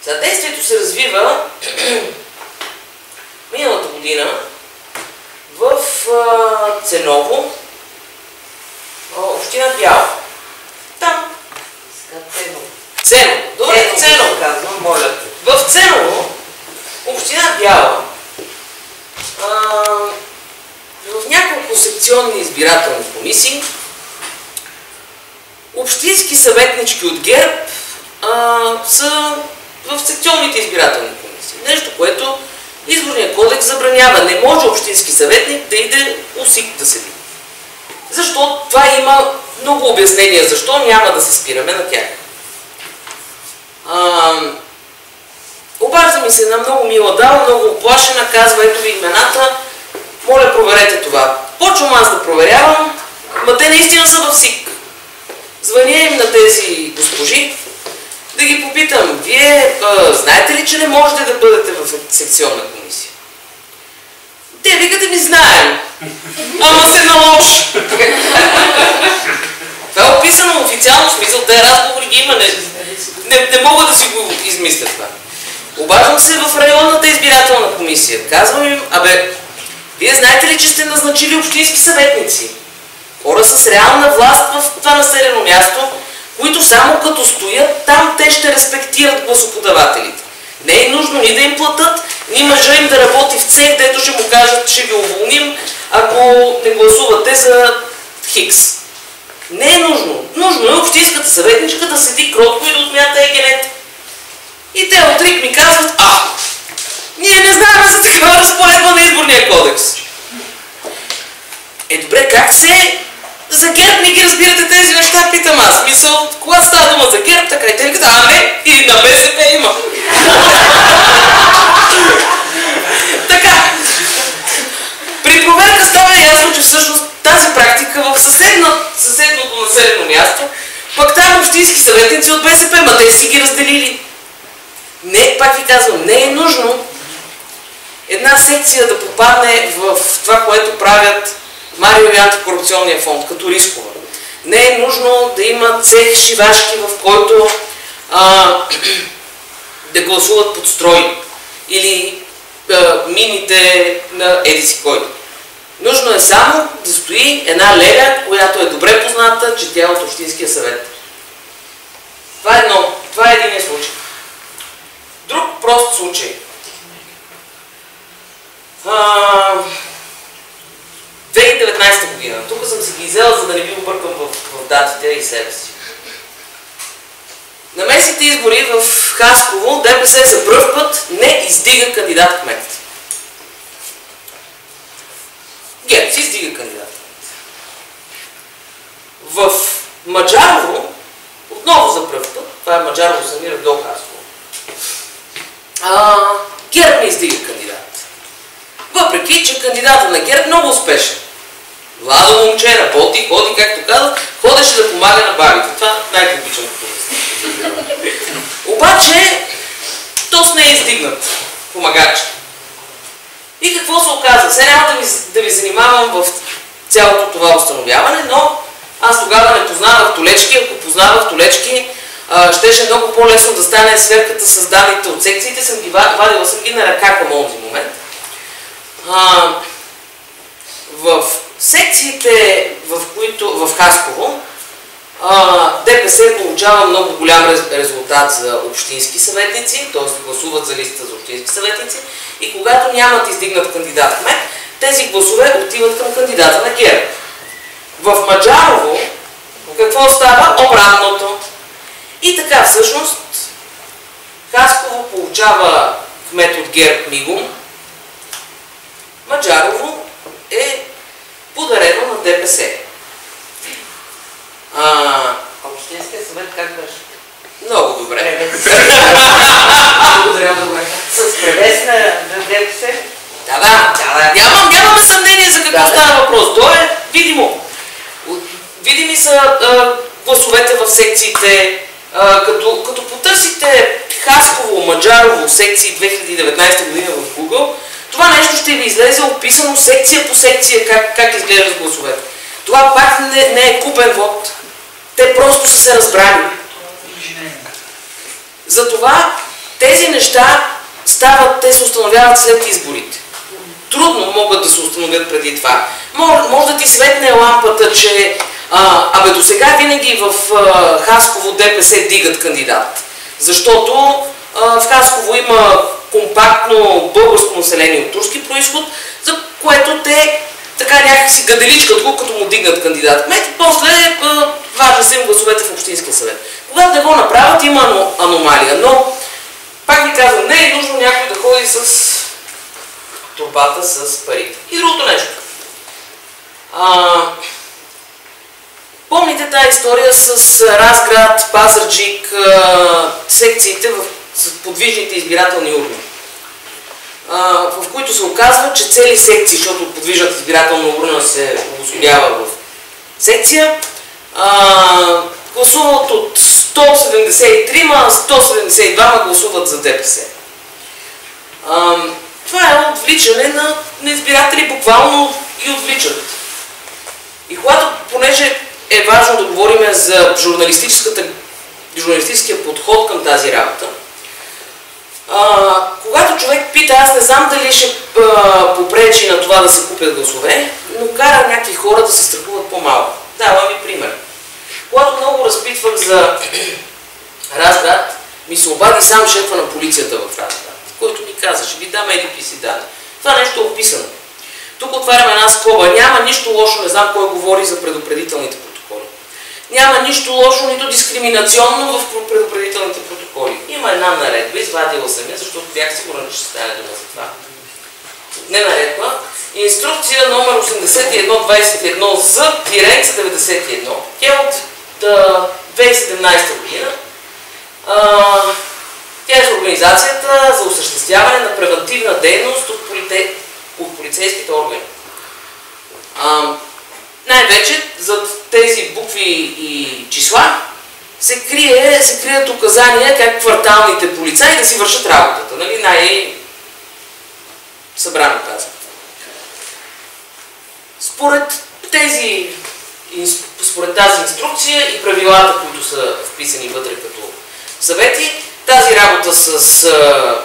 За действието се развива миналата година в а, Ценово, а, община Бяла. Там. Ценово. Добре, Ценово. Казвам, моля те. В Ценово, община Бяла, в няколко секционни избирателни комисии, общински съветнички от ГЕРБ а, са в секционните избирателни комисии. Нещо, което изборният кодекс забранява. Не може общински съветник да иде усик да седи. Защо? Това има много обяснения. Защо? Няма да се спираме на тях. А, обажда ми се една много мила дама, много оплашена, казва, ето ви имената, моля проверете това. Почвам аз да проверявам, ма те наистина са в СИК. Звъня им на тези госпожи, да ги попитам, вие а, знаете ли, че не можете да бъдете в секционна комисия? Те викате ми знаем, ама се наложи. Това е описано официално смисъл, те разговори ги има, не, не, не мога да си го измисля това. Обаждам се в районната избирателна комисия. Казвам им, абе, вие знаете ли, че сте назначили общински съветници? Хора с реална власт в това населено място, които само като стоят там, те ще респектират гласоподавателите. Не е нужно ни да им платят, ни мъжа им да работи в цех, дето ще му кажат, ще ви уволним, ако не гласувате за Хикс. Не е нужно. Нужно е общинската съветничка да седи кротко и да отмята егенет. И те от РИК ми казват, а, ние не знаем за такава разпоредба на изборния кодекс. Е, добре, как се за ГЕРБ не ги разбирате тези неща, питам аз. Мисъл, кога става дума за ГЕРБ, така и те викат, а не, и на БСП има. така. При проверка става ясно, че всъщност тази практика в съседна, съседното населено място, пък там общински съветници от БСП, ма те си ги разделили. Не, пак ви казвам, не е нужно една секция да попадне в това, което правят Марио и антикорупционния фонд, като рискова. Не е нужно да има цех шивашки, в който а, да гласуват под строй или а, мините на Едиси който. Нужно е само да стои една леля, която е добре позната, че тя е от Общинския съвет. Това е едно. Това е един случай. Друг прост случай. А, 2019 година. Тук съм си ги взела, за да не ви объркам в, в датите и себе си. На местните избори в Хасково ДПС за пръв път не издига кандидат кмет. ГЕРБ си издига кандидат В Маджарово, отново за пръв път, това е Маджарово, се до Хасково, ГЕРБ не издига кандидат. Въпреки, че кандидата на ГЕРБ много успешен. Младо момче, работи, ходи, както казах, ходеше да помага на бабите. Това най-обичаното Обаче, то не е издигнат помагач. И какво се оказа? Сега няма да ви, да ви занимавам в цялото това установяване, но аз тогава не познавах толечки. Ако познавах толечки, щеше много по-лесно да стане сверката с данните от секциите. Съм ги вадила съм ги на ръка към този момент. А, в секциите, в които в Хасково, а, ДПС получава много голям резултат за общински съветници, т.е. гласуват за листа за общински съветници и когато нямат издигнат кандидат кмет, тези гласове отиват към кандидата на ГЕРБ. В Маджарово какво става? Обратното. И така, всъщност, Хасково получава кмет от Герб Мигум, Маджарово е подарено на ДПС. А... Общинския съвет как беше? Много добре. Благодаря, добре. С превес на ДПС? Да, да, да, да. Нямам, нямам съмнение за какво да, става въпрос. То е видимо. Видими са а, гласовете в секциите, като, като потърсите Хасково, Маджарово, секции 2019 година в Google, това нещо ще ви излезе описано секция по секция как, как изглеждат гласовете. Това пак не, не е купен вод. Те просто са се разбрали. Затова тези неща стават, те се установяват след изборите. Трудно могат да се установят преди това. Може, може да ти светне лампата, че а, абе до сега винаги в а, Хасково ДПС дигат кандидат. Защото а, в Хасково има компактно българско население от турски происход, за което те така някакси гаделичкат го, като му дигнат кандидат кмет после важни са им гласовете в Общинския съвет. Когато не го направят, има аномалия, но пак ви казвам, не е нужно някой да ходи с турбата с парите. И другото нещо. А, помните тази история с Разград, Пазарджик, секциите в подвижните избирателни урни, в които се оказва, че цели секции, защото подвижната избирателна урна се обособява в секция, гласуват от 173, 172 гласуват за ДПС. Това е отвличане на избиратели, буквално и отвличат. И когато, понеже е важно да говорим за журналистическия подход към тази работа, а, когато човек пита, аз не знам дали ще попречи на това да се купят гласове, но кара някакви хора да се страхуват по-малко. Давам ви пример. Когато много разпитвах за Разград, ми се обади сам шефа на полицията в Разград, който ми каза, ще ви дам еди си данни. Това нещо е описано. Тук отварям една скоба. Няма нищо лошо, не знам кой говори за предупредителните. Няма нищо лошо, нито дискриминационно в предупредителните протоколи. Има една наредба, извадила съм я, защото бях сигурен, че ще стане дума за това. Не наредба. Инструкция номер 8121 за Тиренца 91. Тя е от 2017 година. Тя е за организацията за осъществяване на превентивна дейност от, полите... от полицейските органи. Най-вече зад тези букви и числа се, крие, се крият указания как кварталните полицаи да си вършат работата. Нали? Най-събрано казвам. Според тези според тази инструкция и правилата, които са вписани вътре като съвети, тази работа с а,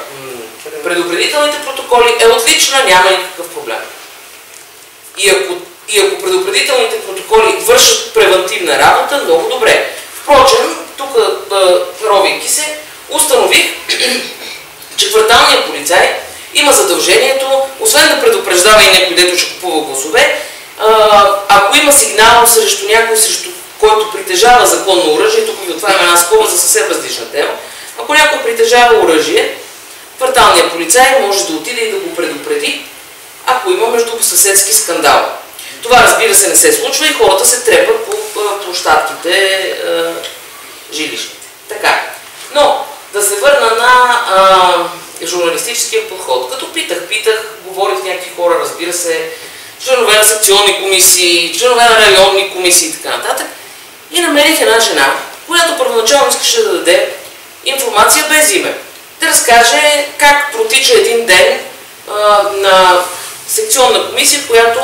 предупредителните протоколи е отлична, няма никакъв проблем. И ако, и ако предупредителните протоколи вършат превентивна работа, много добре. Впрочем, тук, ровейки се, установих, че кварталният полицай има задължението, освен да предупреждава и някой, дето ще купува гласове, ако има сигнал срещу някой, срещу който притежава законно оръжие, тук ви отварям една скоба за съвсем различна тема, ако някой притежава оръжие, кварталният полицай може да отиде и да го предупреди, ако има между съседски скандал. Разбира се не се случва и хората се трепат по площадките жилищните. Така. Но, да се върна на а, журналистическия подход. Като питах, питах, говорих с някакви хора, разбира се, членове на секционни комисии, членове на районни комисии и така нататък. И намерих една жена, която първоначално искаше да даде информация без име. Да разкаже как протича един ден а, на секционна комисия, която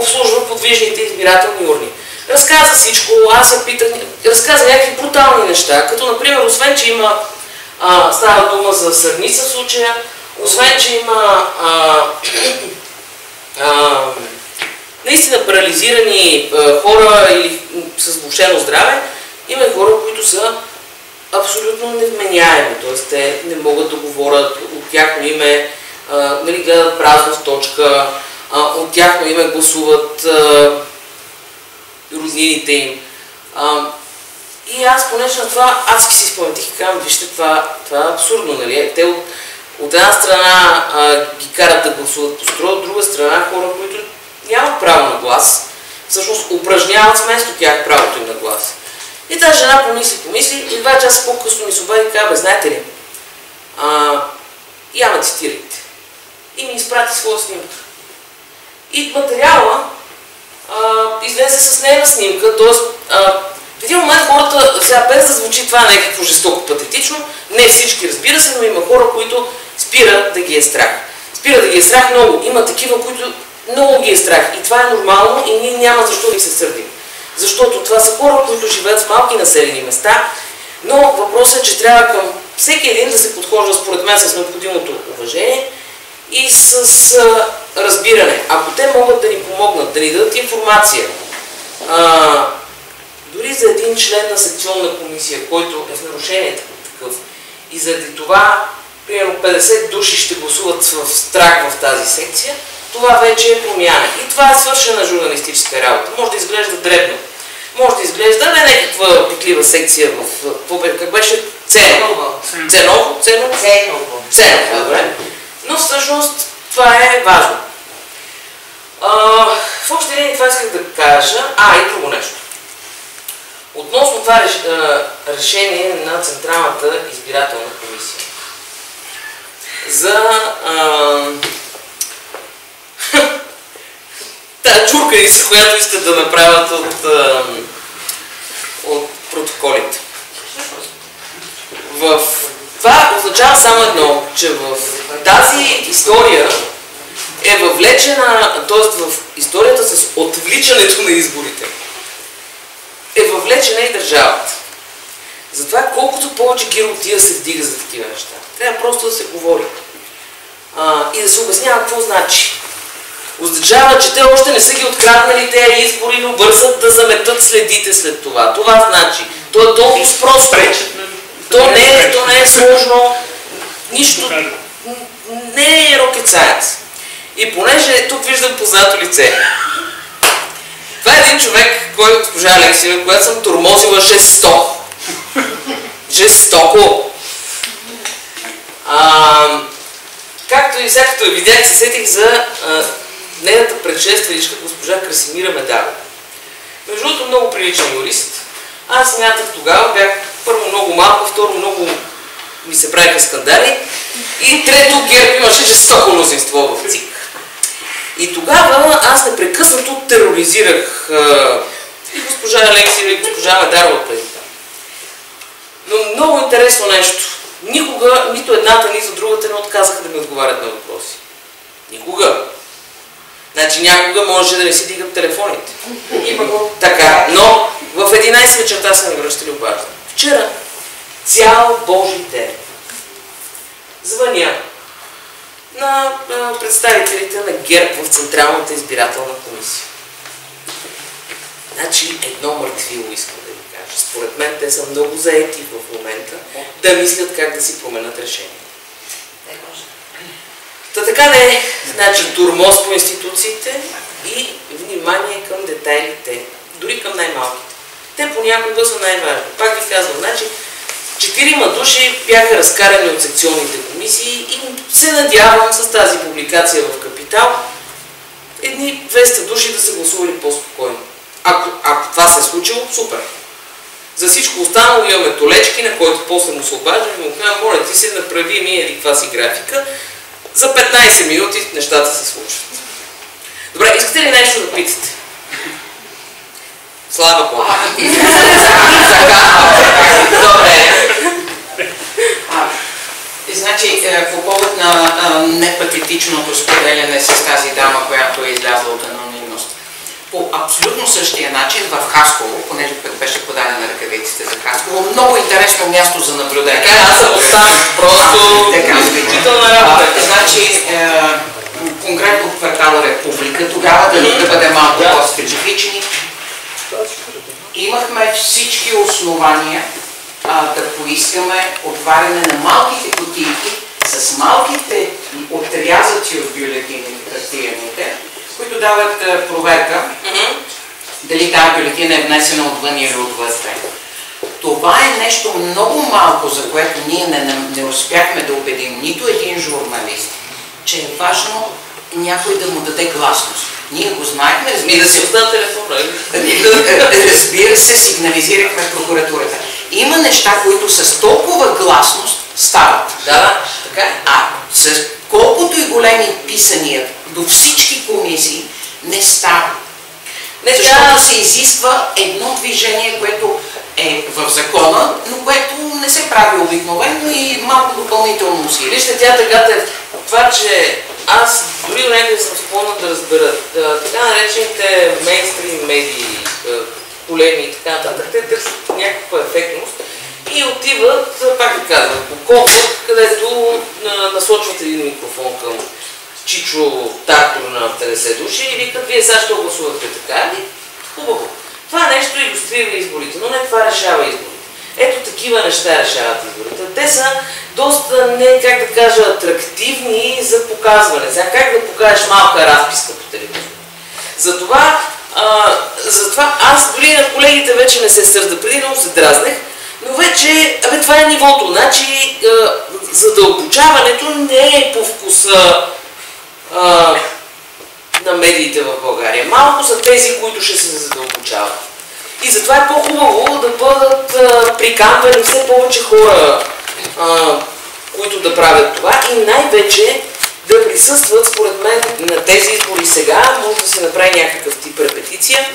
обслужва подвижните избирателни урни. Разказа всичко, аз я питах, разказа някакви брутални неща, като например, освен, че има, а, става дума за сърница случая, освен, че има а, а, наистина парализирани а, хора или с влушено здраве, има хора, които са абсолютно невменяеми, т.е. те не могат да говорят от тяхно име, а, нали, гледат празна в точка, а, от тяхно име гласуват роднините им. А, и аз, понеже на това, адски си спомених и казвам, вижте, това, това е абсурдно, нали? Те от, от една страна а, ги карат да гласуват по строя, от друга страна хора, които нямат право на глас, всъщност упражняват вместо тях правото им на глас. И тази жена помисли, помисли и два часа по-късно ми се обади и каза, знаете ли, а, я ме цитирайте. И ми изпрати своя снимка. И материала а, излезе с нейна снимка, т.е. в един момент хората, сега без да звучи това някакво жестоко патетично, не всички разбира се, но има хора, които спира да ги е страх. Спира да ги е страх много. Има такива, които много ги е страх. И това е нормално и ние няма защо да се сърдим. Защото това са хора, които живеят в малки населени места, но въпросът е, че трябва към всеки един да се подхожда според мен с необходимото уважение и с а, разбиране. Ако те могат да ни помогнат, да ни дадат информация, а, дори за един член на секционна комисия, който е в нарушение такъв, и заради това, примерно 50 души ще гласуват в страх в тази секция, това вече е промяна. И това е свършена журналистическа работа. Може да изглежда дребно. Може да изглежда не някаква петлива секция в... Как беше? Ценово. Ценово? Ценово? Ценово. Ценово, добре. Но всъщност това е важно. А, в общи линии това исках да кажа. А, и друго нещо. Относно това решение на Централната избирателна комисия. За а, тази чурканица, която искат да направят от, от протоколите. В... Това означава само едно, че в тази история е въвлечена, т.е. в историята с отвличането на изборите, е въвлечена и държавата. Затова колкото повече гиротия се вдига за такива неща, трябва просто да се говори. А, и да се обяснява какво значи. Означава, че те още не са ги откраднали тези избори, но бързат да заметат следите след това. Това значи. То е толкова просто. То не е, то не е сложно. Нищо. Не е rocket science. И понеже тук виждам познато лице. Това е един човек, който госпожа Алексиева, която съм тормозила жестоко. Жестоко. А, както и всякато я видях, се сетих за а, нейната предшественичка госпожа Красимира Медалова. Между другото много приличен юрист. Аз смятах тогава, бях първо много малко, второ много ми се правиха скандали и трето ГЕРБ имаше жестоко мнозинство в ЦИК. И тогава аз непрекъснато тероризирах а, и госпожа Алексия, и госпожа Медарова преди това. Но много интересно нещо. Никога, нито едната, нито другата не отказаха да ми отговарят на въпроси. Никога. Значи някога можеше да не си дигат телефоните. Има го. Така, но в 11 вечерта са ми връщали обаждане. Вчера, цял Божий ден, звъня на представителите на ГЕРБ в Централната избирателна комисия. Значи едно мъртвило искам да ви кажа. Според мен те са много заети в момента да мислят как да си променят решение. Та така не е. Значи турмоз по институциите и внимание към детайлите, дори към най-малките. Те понякога са най-важни. Пак ви казвам, значи четирима души бяха разкарани от секционните комисии и се надявам с тази публикация в Капитал едни 200 души да са гласували по-спокойно. Ако, ако това се е случило, супер. За всичко останало имаме толечки, на който после му се обаждам и му казвам, моля ти се, направи ми еди си графика. За 15 минути нещата се случват. Добре, искате ли нещо да питате? Слава Богу. Добре. Значи, е, по повод на непатетичното споделяне с тази дама, която е излязла от анонимност. По абсолютно същия начин в Хасково, понеже пък беше подадена ръкавиците за Хасково, много интересно място за наблюдение. Така, аз съм оставам просто Така, изключителна работа. Значи, е, конкретно в квартала Република, тогава да бъдем малко по-специфични, имахме всички основания а, да поискаме отваряне на малките кутийки с малките отрязъци от бюлетини, хартияните, които дават а, проверка дали тази бюлетина е внесена отвън или отвътре. Това е нещо много малко, за което ние не, не, не успяхме да убедим нито един журналист, че е важно някой да му даде гласност. Ние го знаехме, разбира да се, отда телефона. разбира се, сигнализирахме прокуратурата. Има неща, които с толкова гласност стават. Да, така е. А с колкото и големи писания до всички комисии не става. Не, Защото тя- се изисква едно движение, което е в закона, но което не се прави обикновено и малко допълнително усилие. Вижте, тя така е това, че аз дори до някъде съм склонна да разбера така наречените мейнстрим медии, големи и така нататък, те търсят някаква ефектност и отиват, пак ви казвам, по конкурс, където насочват един микрофон към Чичо Тактор на 50 души и викат, вие сега ще гласувате така. И хубаво. Това нещо иллюстрира изборите, но не това решава изборите. Ето такива неща решават изборите. Те са доста, не как да кажа, атрактивни за показване. Сега как да покажеш малка разписка по телевизора? Затова, а, затова аз дори на колегите вече не се сърда. Преди много се дразнех, но вече, абе, това е нивото. Значи, а, задълбочаването не е по вкуса а, на медиите в България. Малко са тези, които ще се задълбочават. И затова е по-хубаво да бъдат а, приканвани все повече хора, които да правят това и най-вече да присъстват, според мен, на тези избори сега, може да се направи някакъв тип репетиция.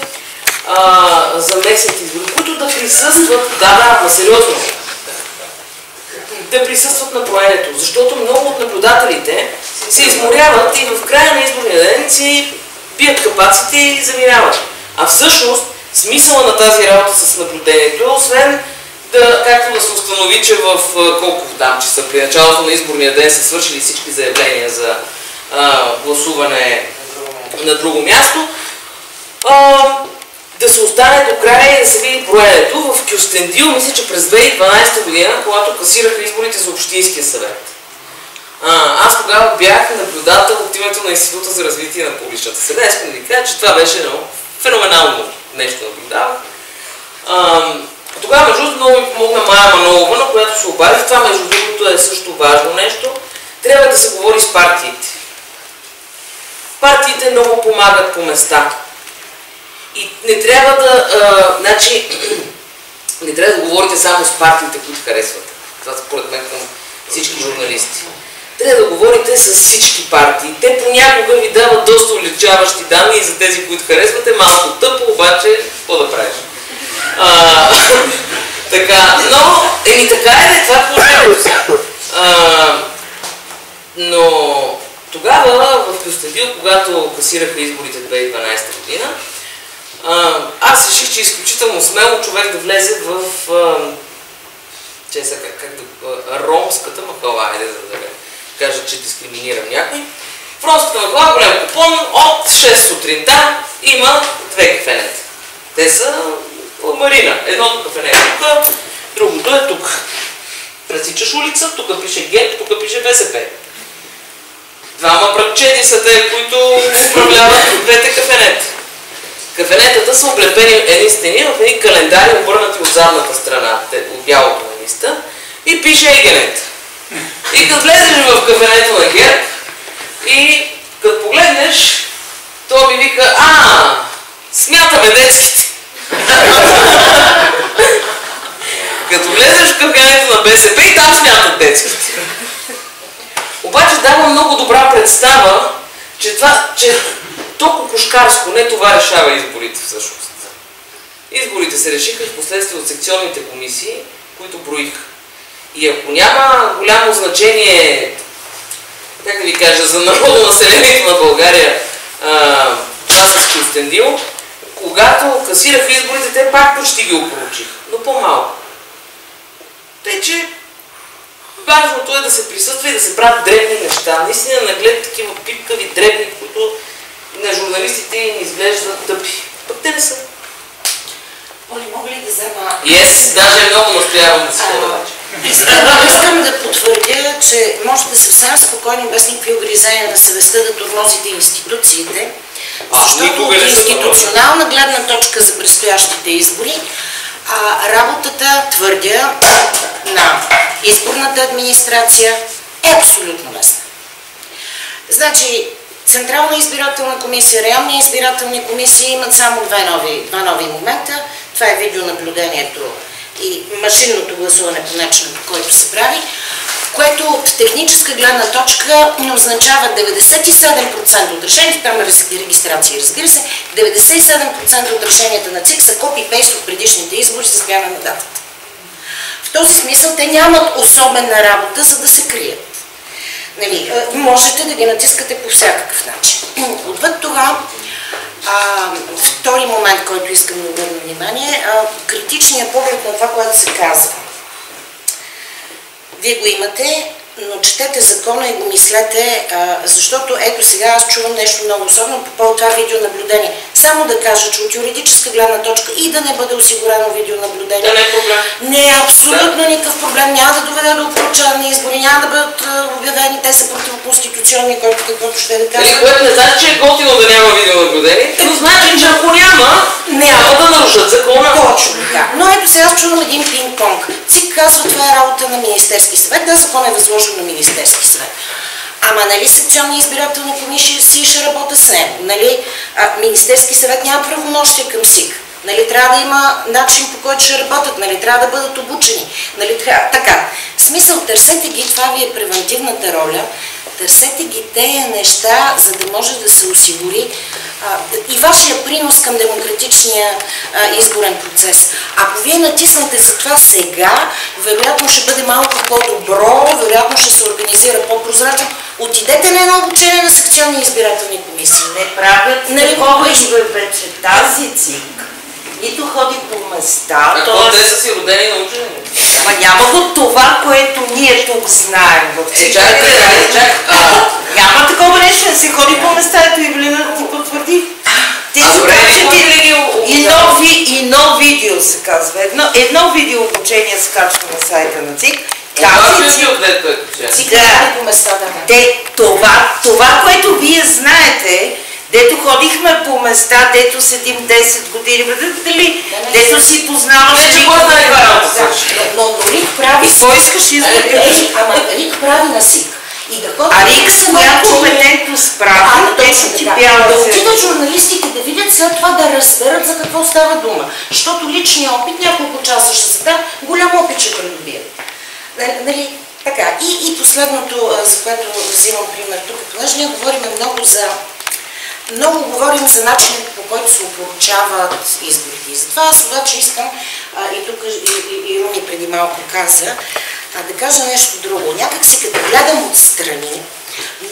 А, за местните избори, които да присъстват, да, да, ама сериозно, да присъстват на броенето, защото много от наблюдателите се изморяват и в края на изборния ден си бият капаците и заминават. А всъщност смисъла на тази работа с наблюдението е освен да, както да се установи, че в колко там часа при началото на изборния ден са свършили всички заявления за а, гласуване на друго място, а, да се остане до края и да се види броенето. В Кюстендил, мисля, че през 2012 година, когато касираха изборите за Общинския съвет. А, аз тогава бях наблюдател от името на Института за развитие на публичната среда. Искам да ви кажа, че това беше едно феноменално нещо наблюдавах. Тогава, между другото, много ми помогна Майя Манолова, на която се обадих. Това, между другото, е също важно нещо. Трябва да се говори с партиите. Партиите много помагат по места. И не трябва да, а, значи, не трябва да говорите само с партиите, които харесвате. Това според мен към всички журналисти. Трябва да говорите с всички партии. Те понякога ви дават доста уличаващи данни и за тези, които харесвате, малко тъпо, обаче, какво да правиш? Така, но, еми така е, не, това е положението сега. Но тогава в Кюстендил, когато касираха изборите 2012 година, аз реших, че е изключително смело човек да влезе в а, че са, как, как да, ромската махала, айде да, да кажа, че дискриминирам някой. В ромската махала, голям купон, от 6 сутринта има две кафенета. Те са Марина. Едното кафене е тук, другото е тук. Пресичаш улица, тук пише ГЕП, тук пише БСП. Двама братчети са те, които управляват двете кафенета. Кафенетата са облепени едни стени в едни календари, обърнати от задната страна, от бялото на листа, и пише Егенет. И като влезеш в кафенето на ГЕРБ и като погледнеш, то ми вика, а, смятаме детските. Като влезеш в кафенето на БСП и там смятат детските. Обаче дава много добра представа, че това, че то кукушкарско, не това решава изборите всъщност. Изборите се решиха в последствие от секционните комисии, които броиха. И ако няма голямо значение, как да ви кажа, за народно населението на България, а, това с Кюстендил, когато касираха изборите, те пак почти ги опоручиха, но по-малко. Тъй, че важното е да се присъства и да се правят дребни неща. Наистина наглед такива пипкави, дребни, които на журналистите им изглеждат тъпи. Пък те не са. Оли, мога ли да взема... Yes, даже много настоявам да това. Искам, да потвърдя, че можете съвсем спокойно, без никакви огризения на съвестта да тормозите институциите, защото от институционална гледна точка за предстоящите избори, а, работата, твърдя, на изборната администрация е абсолютно лесна. Значи, Централна избирателна комисия, районни избирателни комисии имат само две нови, два нови момента. Това е видеонаблюдението и машинното гласуване по начина, по който се прави. което от техническа гледна точка означава 97% от решенията, там е регистрация, разбира се, 97% от решенията на ЦИК са копи-пейст от предишните избори с смяна на датата. В този смисъл те нямат особена работа, за да се крият. Нали, можете да ги натискате по всякакъв начин. Отвъд това, а, втори момент, който искам да обърна внимание, а, критичният поглед на това, което се казва. Вие го имате, но четете закона и го мислете, а, защото ето сега аз чувам нещо много особено по повод това видеонаблюдение. Само да кажа, че от юридическа гледна точка и да не бъде осигурено видеонаблюдение. Да не е проблем. Не е абсолютно да. никакъв проблем. Няма да доведе до опоручаване избори, няма да бъдат обявени, те са противоконституционни, който каквото ще да. Или което не значи, че е готино да няма видеонаблюдение, но значи, че ако няма, няма да нарушат закона. Точно така. Но ето сега аз чувам един пинг-понг. ЦИК казва, това е работа на Министерски съвет. Да, закон е възложен на Министерски съвет. Ама нали секционни избирателни комисии си ще работя с него? Нали, а, Министерски съвет няма правомощия към СИК. Нали, трябва да има начин по който ще работят, нали, трябва да бъдат обучени. Нали, трябва... Така, в смисъл, търсете ги, това ви е превентивната роля, търсете ги тези неща, за да може да се осигури а, и вашия принос към демократичния а, изборен процес. Ако вие натиснете за това сега, вероятно ще бъде малко по-добро, вероятно ще се организира по-прозрачно. Отидете на едно обучение на секционни избирателни комисии. Не правят нали, такова вече тази цик нито ходи по места. А то те са си родени на учени. Ама няма го това, което ние тук знаем в е, чакайте, чакайте. Няма такова нещо, да се ходи по места, ето Евелина ти потвърди. Ти си кажете едно, ви, едно видео се казва, едно, едно видео обучение се качва на сайта на ЦИК. Тази по места, да. Те, това, това, което вие знаете, дето ходихме по места, дето седим 10 години, дали, дето си познаваме... Не, че го знае. Но, но Рик прави... И какво искаш избори? Ама Рик прави на СИК. И да а Рик с коя компетентност прави, точно ти бяла Да отидат журналистите да видят след това да разберат за какво става дума. Защото личният опит, няколко часа ще се да, голям опит ще придобият. Нали, така, и, и последното, за което взимам пример тук, понеже ние говорим много за много говорим за начинът по който се опоручават изборите. И затова аз обаче искам, а, и тук и, и, преди малко каза, а, да кажа нещо друго. Някак си като гледам отстрани,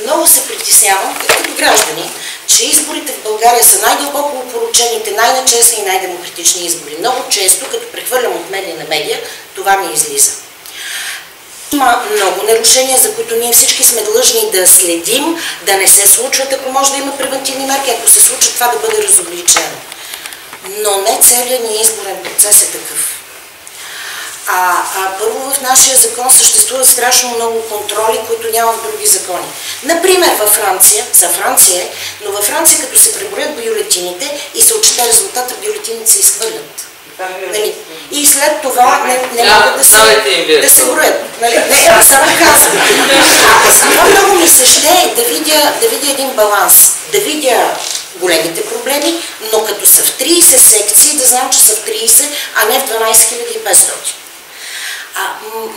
много се притеснявам като граждани, че изборите в България са най-дълбоко опоручените, най-начестни и най-демократични избори. Много често, като прехвърлям от медия на медия, това ми излиза. Има много нарушения, за които ние всички сме длъжни да следим, да не се случват, ако може да има превентивни мерки, ако се случва това да бъде разобличено. Но не целият ни изборен процес е такъв. А, а първо в нашия закон съществуват страшно много контроли, които няма в други закони. Например, във Франция, за Франция, но във Франция като се преброят бюлетините и се отчита резултата, бюлетините се изхвърлят. Нали? И след това не, не могат да се, да се броят. Нали? Не, аз само казвам. Това много ми се ще да видя, да видя един баланс. Да видя големите проблеми, но като са в 30 секции, да знам, че са в 30, а не в 12500. А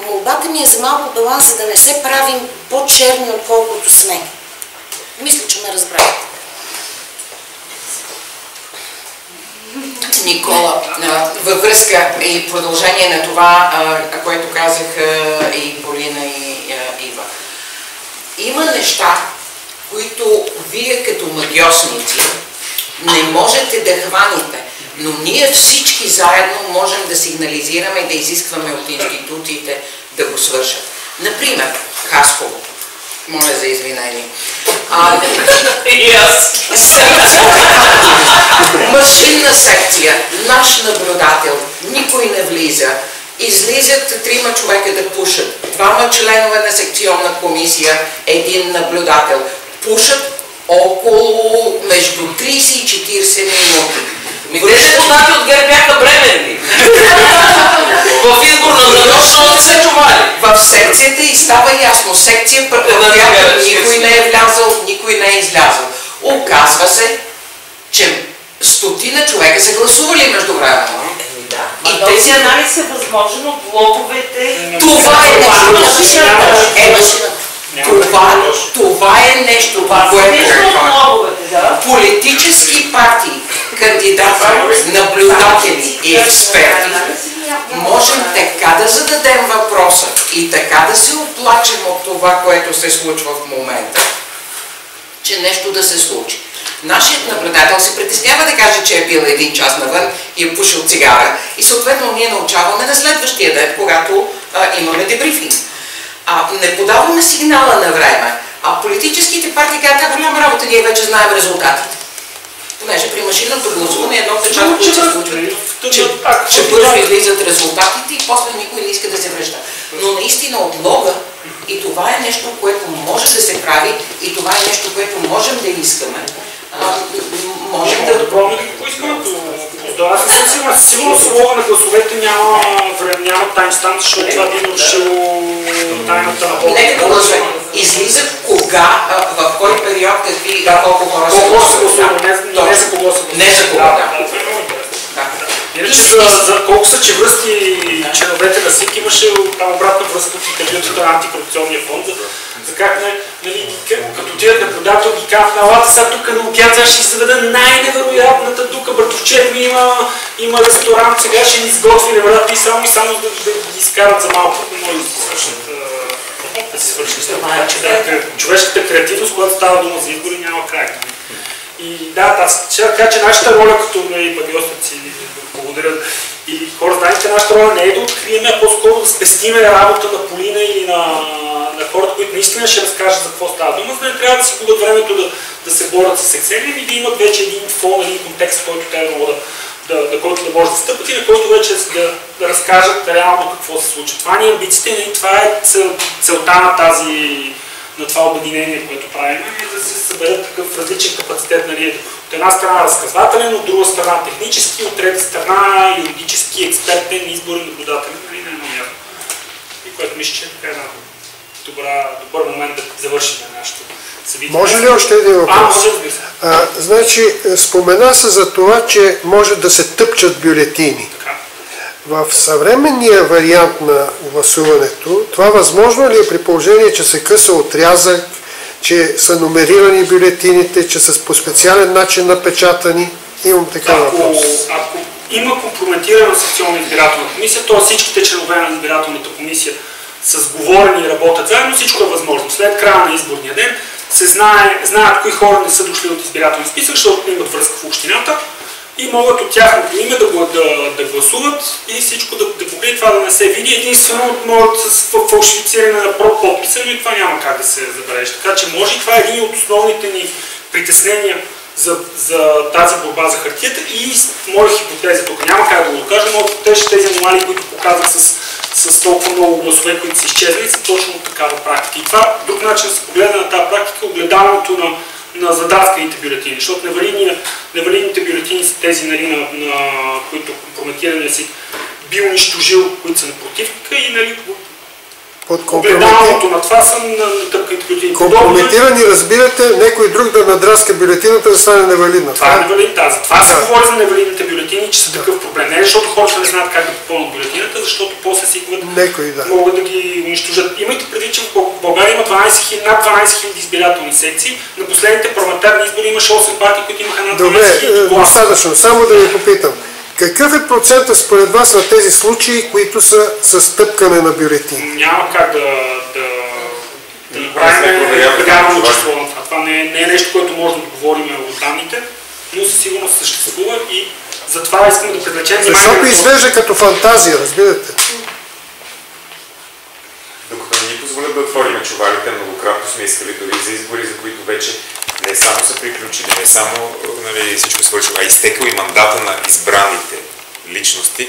молбата ми е за малко баланс, за да не се правим по-черни, отколкото сме. Мисля, че ме разбрахте. Никола, във връзка и продължение на това, което казах и Полина и Ива. Има неща, които вие като магиосници не можете да хваните, но ние всички заедно можем да сигнализираме и да изискваме от институциите да го свършат. Например, Хасково. Моля за извинение. А, Машинна секция, наш наблюдател, никой не влиза. Излизат трима човека да пушат. Двама членове на секционна комисия, един наблюдател. Пушат около между 30 и 40 минути. Ми те депутати от ГЕРБ бяха бременни. в изборната нощ се чували. В секцията и става ясно. Секция, в която никой не е влязал, никой не е излязъл. Оказва се, че стотина човека са гласували между време. Да. И И този тези- анализ е възможен от блоговете. Това е на машината. Е, машината. Това, това е нещо, което да. политически партии, кандидати, наблюдатели и експерти можем така да зададем въпроса и така да се оплачем от това, което се случва в момента, че нещо да се случи. Нашият наблюдател се притеснява да каже, че е бил един час навън и е пушил цигара. И съответно ние научаваме на следващия ден, когато а, имаме дебрифинг. А, не подаваме сигнала на време, а политическите партии казват, как голяма работа, ние вече знаем резултатите. Понеже при машинното гласуване едно нещата, които се случва, че, че бързо излизат резултатите и после никой не иска да се връща. Но наистина от лога и това е нещо, което може да се прави и това е нещо, което можем да искаме. А, можем да... Пробваме да поискаме. Да, аз съм сигурен. Със сигурност лога на гласовете няма, няма таймстамп, защото това би нарушило тайната на вода. Нека да гласуваме. Излиза кога, в кой период, какви, Да. колко хора са гласували. гласува, не, за кого се гласува. Не за кого, Да, е. Иначе за, за колко са чевръсти членовете на СИК имаше там обратна връзка от интервюто на антикорупционния фонд, как не, нали, като отидат наблюдател ги казват, елате сега тук на обяд, сега ще си заведа най-невероятната тук, Братовчев ми има, има ресторант, сега ще ни изготви, не върнат и само и само да, да ги изкарат за малко, да може да свършат да си свършат нещата. Че, да, човешката креативност, когато става дума за избори, няма край. И да, аз ще да кажа, че нашата роля като нали, магиосници, благодаря, и хора, знаете, нашата роля не е да открием, а по-скоро да спестиме работа на Полина или на, на хората, които наистина ще разкажат за какво става дума, за да не трябва да си губят времето да, да се борят с Excel и да имат вече един фон, един контекст, който те да, да, на който да може да стъпат и на който вече да, да разкажат реално какво се случва. Това ни е амбициите, нали, това е цел, целта на тази на това обединение, което правим, е да се съберат такъв различен капацитет, нали, от една страна разказвателен, от друга страна технически, от трета страна юридически, експертен, изборен наблюдател, нали, на едно място. И което мисля, че е така една добра, добър момент да завършим нашето събитие. Може ли още един А, въпрос? може, разбира се. А, значи, е, спомена се за това, че може да се тъпчат бюлетини. Така. В съвременния вариант на гласуването, това възможно ли е при положение, че се къса отрязък, че са номерирани бюлетините, че са по специален начин напечатани? Имам Ако, въпрос. ако има компрометирана секционна избирателна комисия, т.е. всичките членове на избирателната комисия са сговорени и работят заедно, всичко е възможно. След края на изборния ден се знае, знаят кои хора не са дошли от избирателния списък, защото имат връзка в общината и могат от тяхното име да, да, да гласуват и всичко да, да покрие това да не се види. Единствено могат с фал- фалшифициране на про- подписа, но и това няма как да се забележи. Така че може и това е един от основните ни притеснения за, за тази борба за хартията и моя хипотеза, тук няма как да го докажа, но хипотеза тези аномалии, които показах с, с толкова много гласове, които са изчезнали, са точно такава практика. И това, друг начин да се погледне на тази практика, е огледаването на, на задрасканите бюлетини, защото невалидни- невалидните бюлетини са тези, нали, на, на които компрометирания си би унищожил, които са на противника и нали, Под огледалното на това са на, на тъпките бюлетини. Е- компрометирани, разбирате, някой друг да надраска бюлетината да стане невалидна. Това е невалидно. Да, затова се Да. говори за невалидните бюлетини, че са такъв проблем. Не защото хората не знаят как да попълнат бюлетината, защото после си да. могат да ги унищожат. Имайте предвид, че в Бъл- България има 12 000, над 12 000 избирателни секции. На последните парламентарни избори имаше 8 партии, които имаха над 12 Добре, 000 е, гласа. достатъчно. Само да ви попитам. Какъв е процента според вас на тези случаи, които са с тъпкане на бюлетини? Няма как да, да, да не направим вярно това. число на това. Това не, е- не е нещо, което може да отговорим от данните, но със сигурност съществува и затова искаме да привлечем внимание Защото изглежда като фантазия, разбирате? Докато не ни позволят да отворим чувалите, многократно сме искали дори за избори, за които вече не само са приключили, не само нали, всичко свършило, а изтекал и мандата на избраните личности,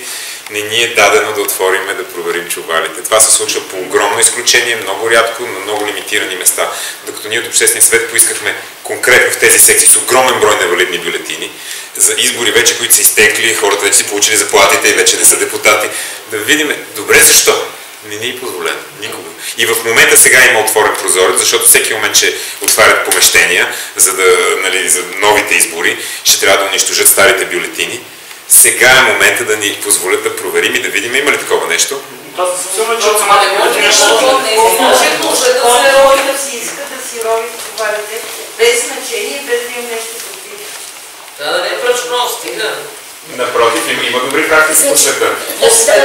не ни е дадено да отвориме, да проверим чувалите. Това се случва по огромно изключение, много рядко, на много лимитирани места. Докато ние от Обществения съвет поискахме конкретно в тези секции с огромен брой невалидни бюлетини, за избори вече, които са изтекли, хората вече си получили заплатите и вече не са депутати, да видим добре защо. Не ни е позволено. Никога. И в момента сега има отворен прозорец, защото всеки момент, че отварят помещения, за, да, нали, за новите избори, ще трябва да унищожат старите бюлетини. сега е момента да ни позволят да проверим и да видим има ли такова нещо. Това се сигурно, че от Ама не може да да да си иска да си рови товарите, без значение, без да има нещо против. Да, да не е пръчно, стига. Напротив, има, има добри практики по света.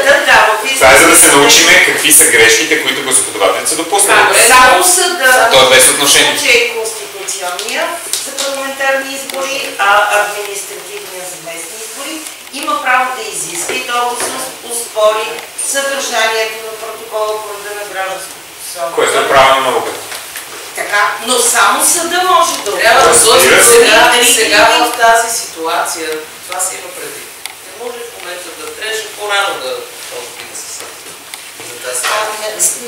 Да, да, в Това е за да се научим какви са грешките, които гласоподавателите са допуснали. Само съда, То е без отношение. че е конституционния за парламентарни избори, а административния за местни избори, има право да изиска и то се успори съдържанието на протокола по рода на гражданското Което е право на науката. Така, но само съда може да Трябва да сложим се. сега, сега в тази ситуация, това се има предвид. Не може в момента да трябваше по-рано да се съди. За тази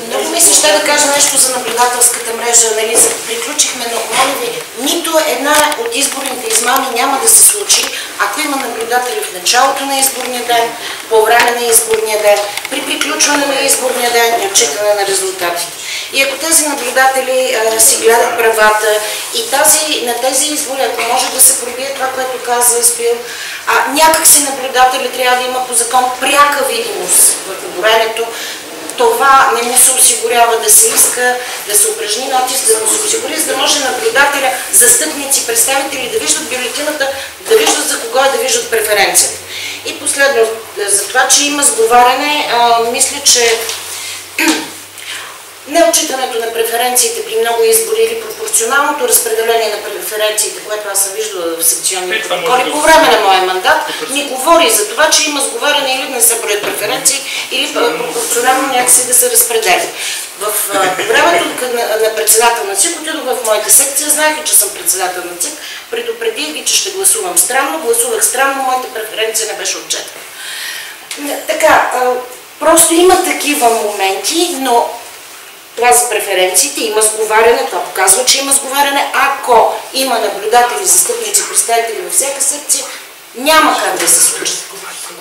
Много ми се ще да кажа нещо за наблюдателската мрежа. Нали, приключихме, но моля ви, нито една от изборните измами няма да се случи, ако има наблюдатели в началото на изборния ден, по време на изборния ден, при приключване на изборния ден и отчитане на резултатите. И ако тези наблюдатели а, си гледат правата и тази, на тези избори, ако може да се пробие това, което каза Спил, а, някакси наблюдатели трябва да има по закон пряка видимост върху броенето, това не му се осигурява да се иска, да се упражни натиск, да му се осигури, за да може наблюдателя, застъпници, представители да виждат бюлетината, да виждат за кого е, да виждат преференцията. И последно, за това, че има сговаряне, мисля, че Неотчитането на преференциите при много избори или пропорционалното разпределение на преференциите, което аз съм виждала в секционни протоколи да по време на моя мандат, ни говори за това, че има сговаряне или не се броят преференции, или пропорционално някакси да се разпределят. В времето на, председател на ЦИК отидох в моята секция, знаеха, че съм председател на ЦИК, предупредих ги, че ще гласувам странно, гласувах странно, моята преференция не беше отчетена. Така, просто има такива моменти, но това за преференциите, има сговаряне, това показва, че има сговаряне. Ако има наблюдатели, застъпници, представители във всяка секция, няма как да се случат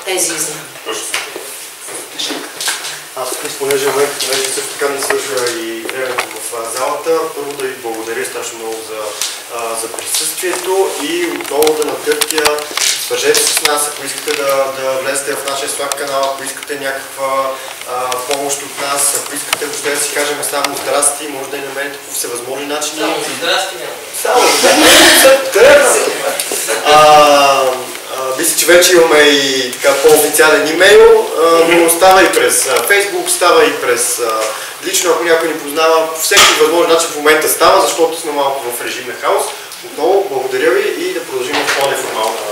тези измами. Аз понеже момент, понеже също така не свършва и времето в залата, първо да ви благодаря страшно много за, за присъствието и отново да надгъртя, свържете се с нас, ако искате да, да влезете в нашия Slack канал, ако искате някаква а, помощ от нас, ако искате въобще да си кажем само здрасти, може да ни намерите по всевъзможни начини. Само здрасти няма. Само а, мисля, че вече имаме и така по-официален имейл, а, но става и през Facebook, става и през а, лично, ако някой ни познава, по всеки възможен начин в момента става, защото сме малко в режим на хаос. Отново благодаря ви и да продължим в по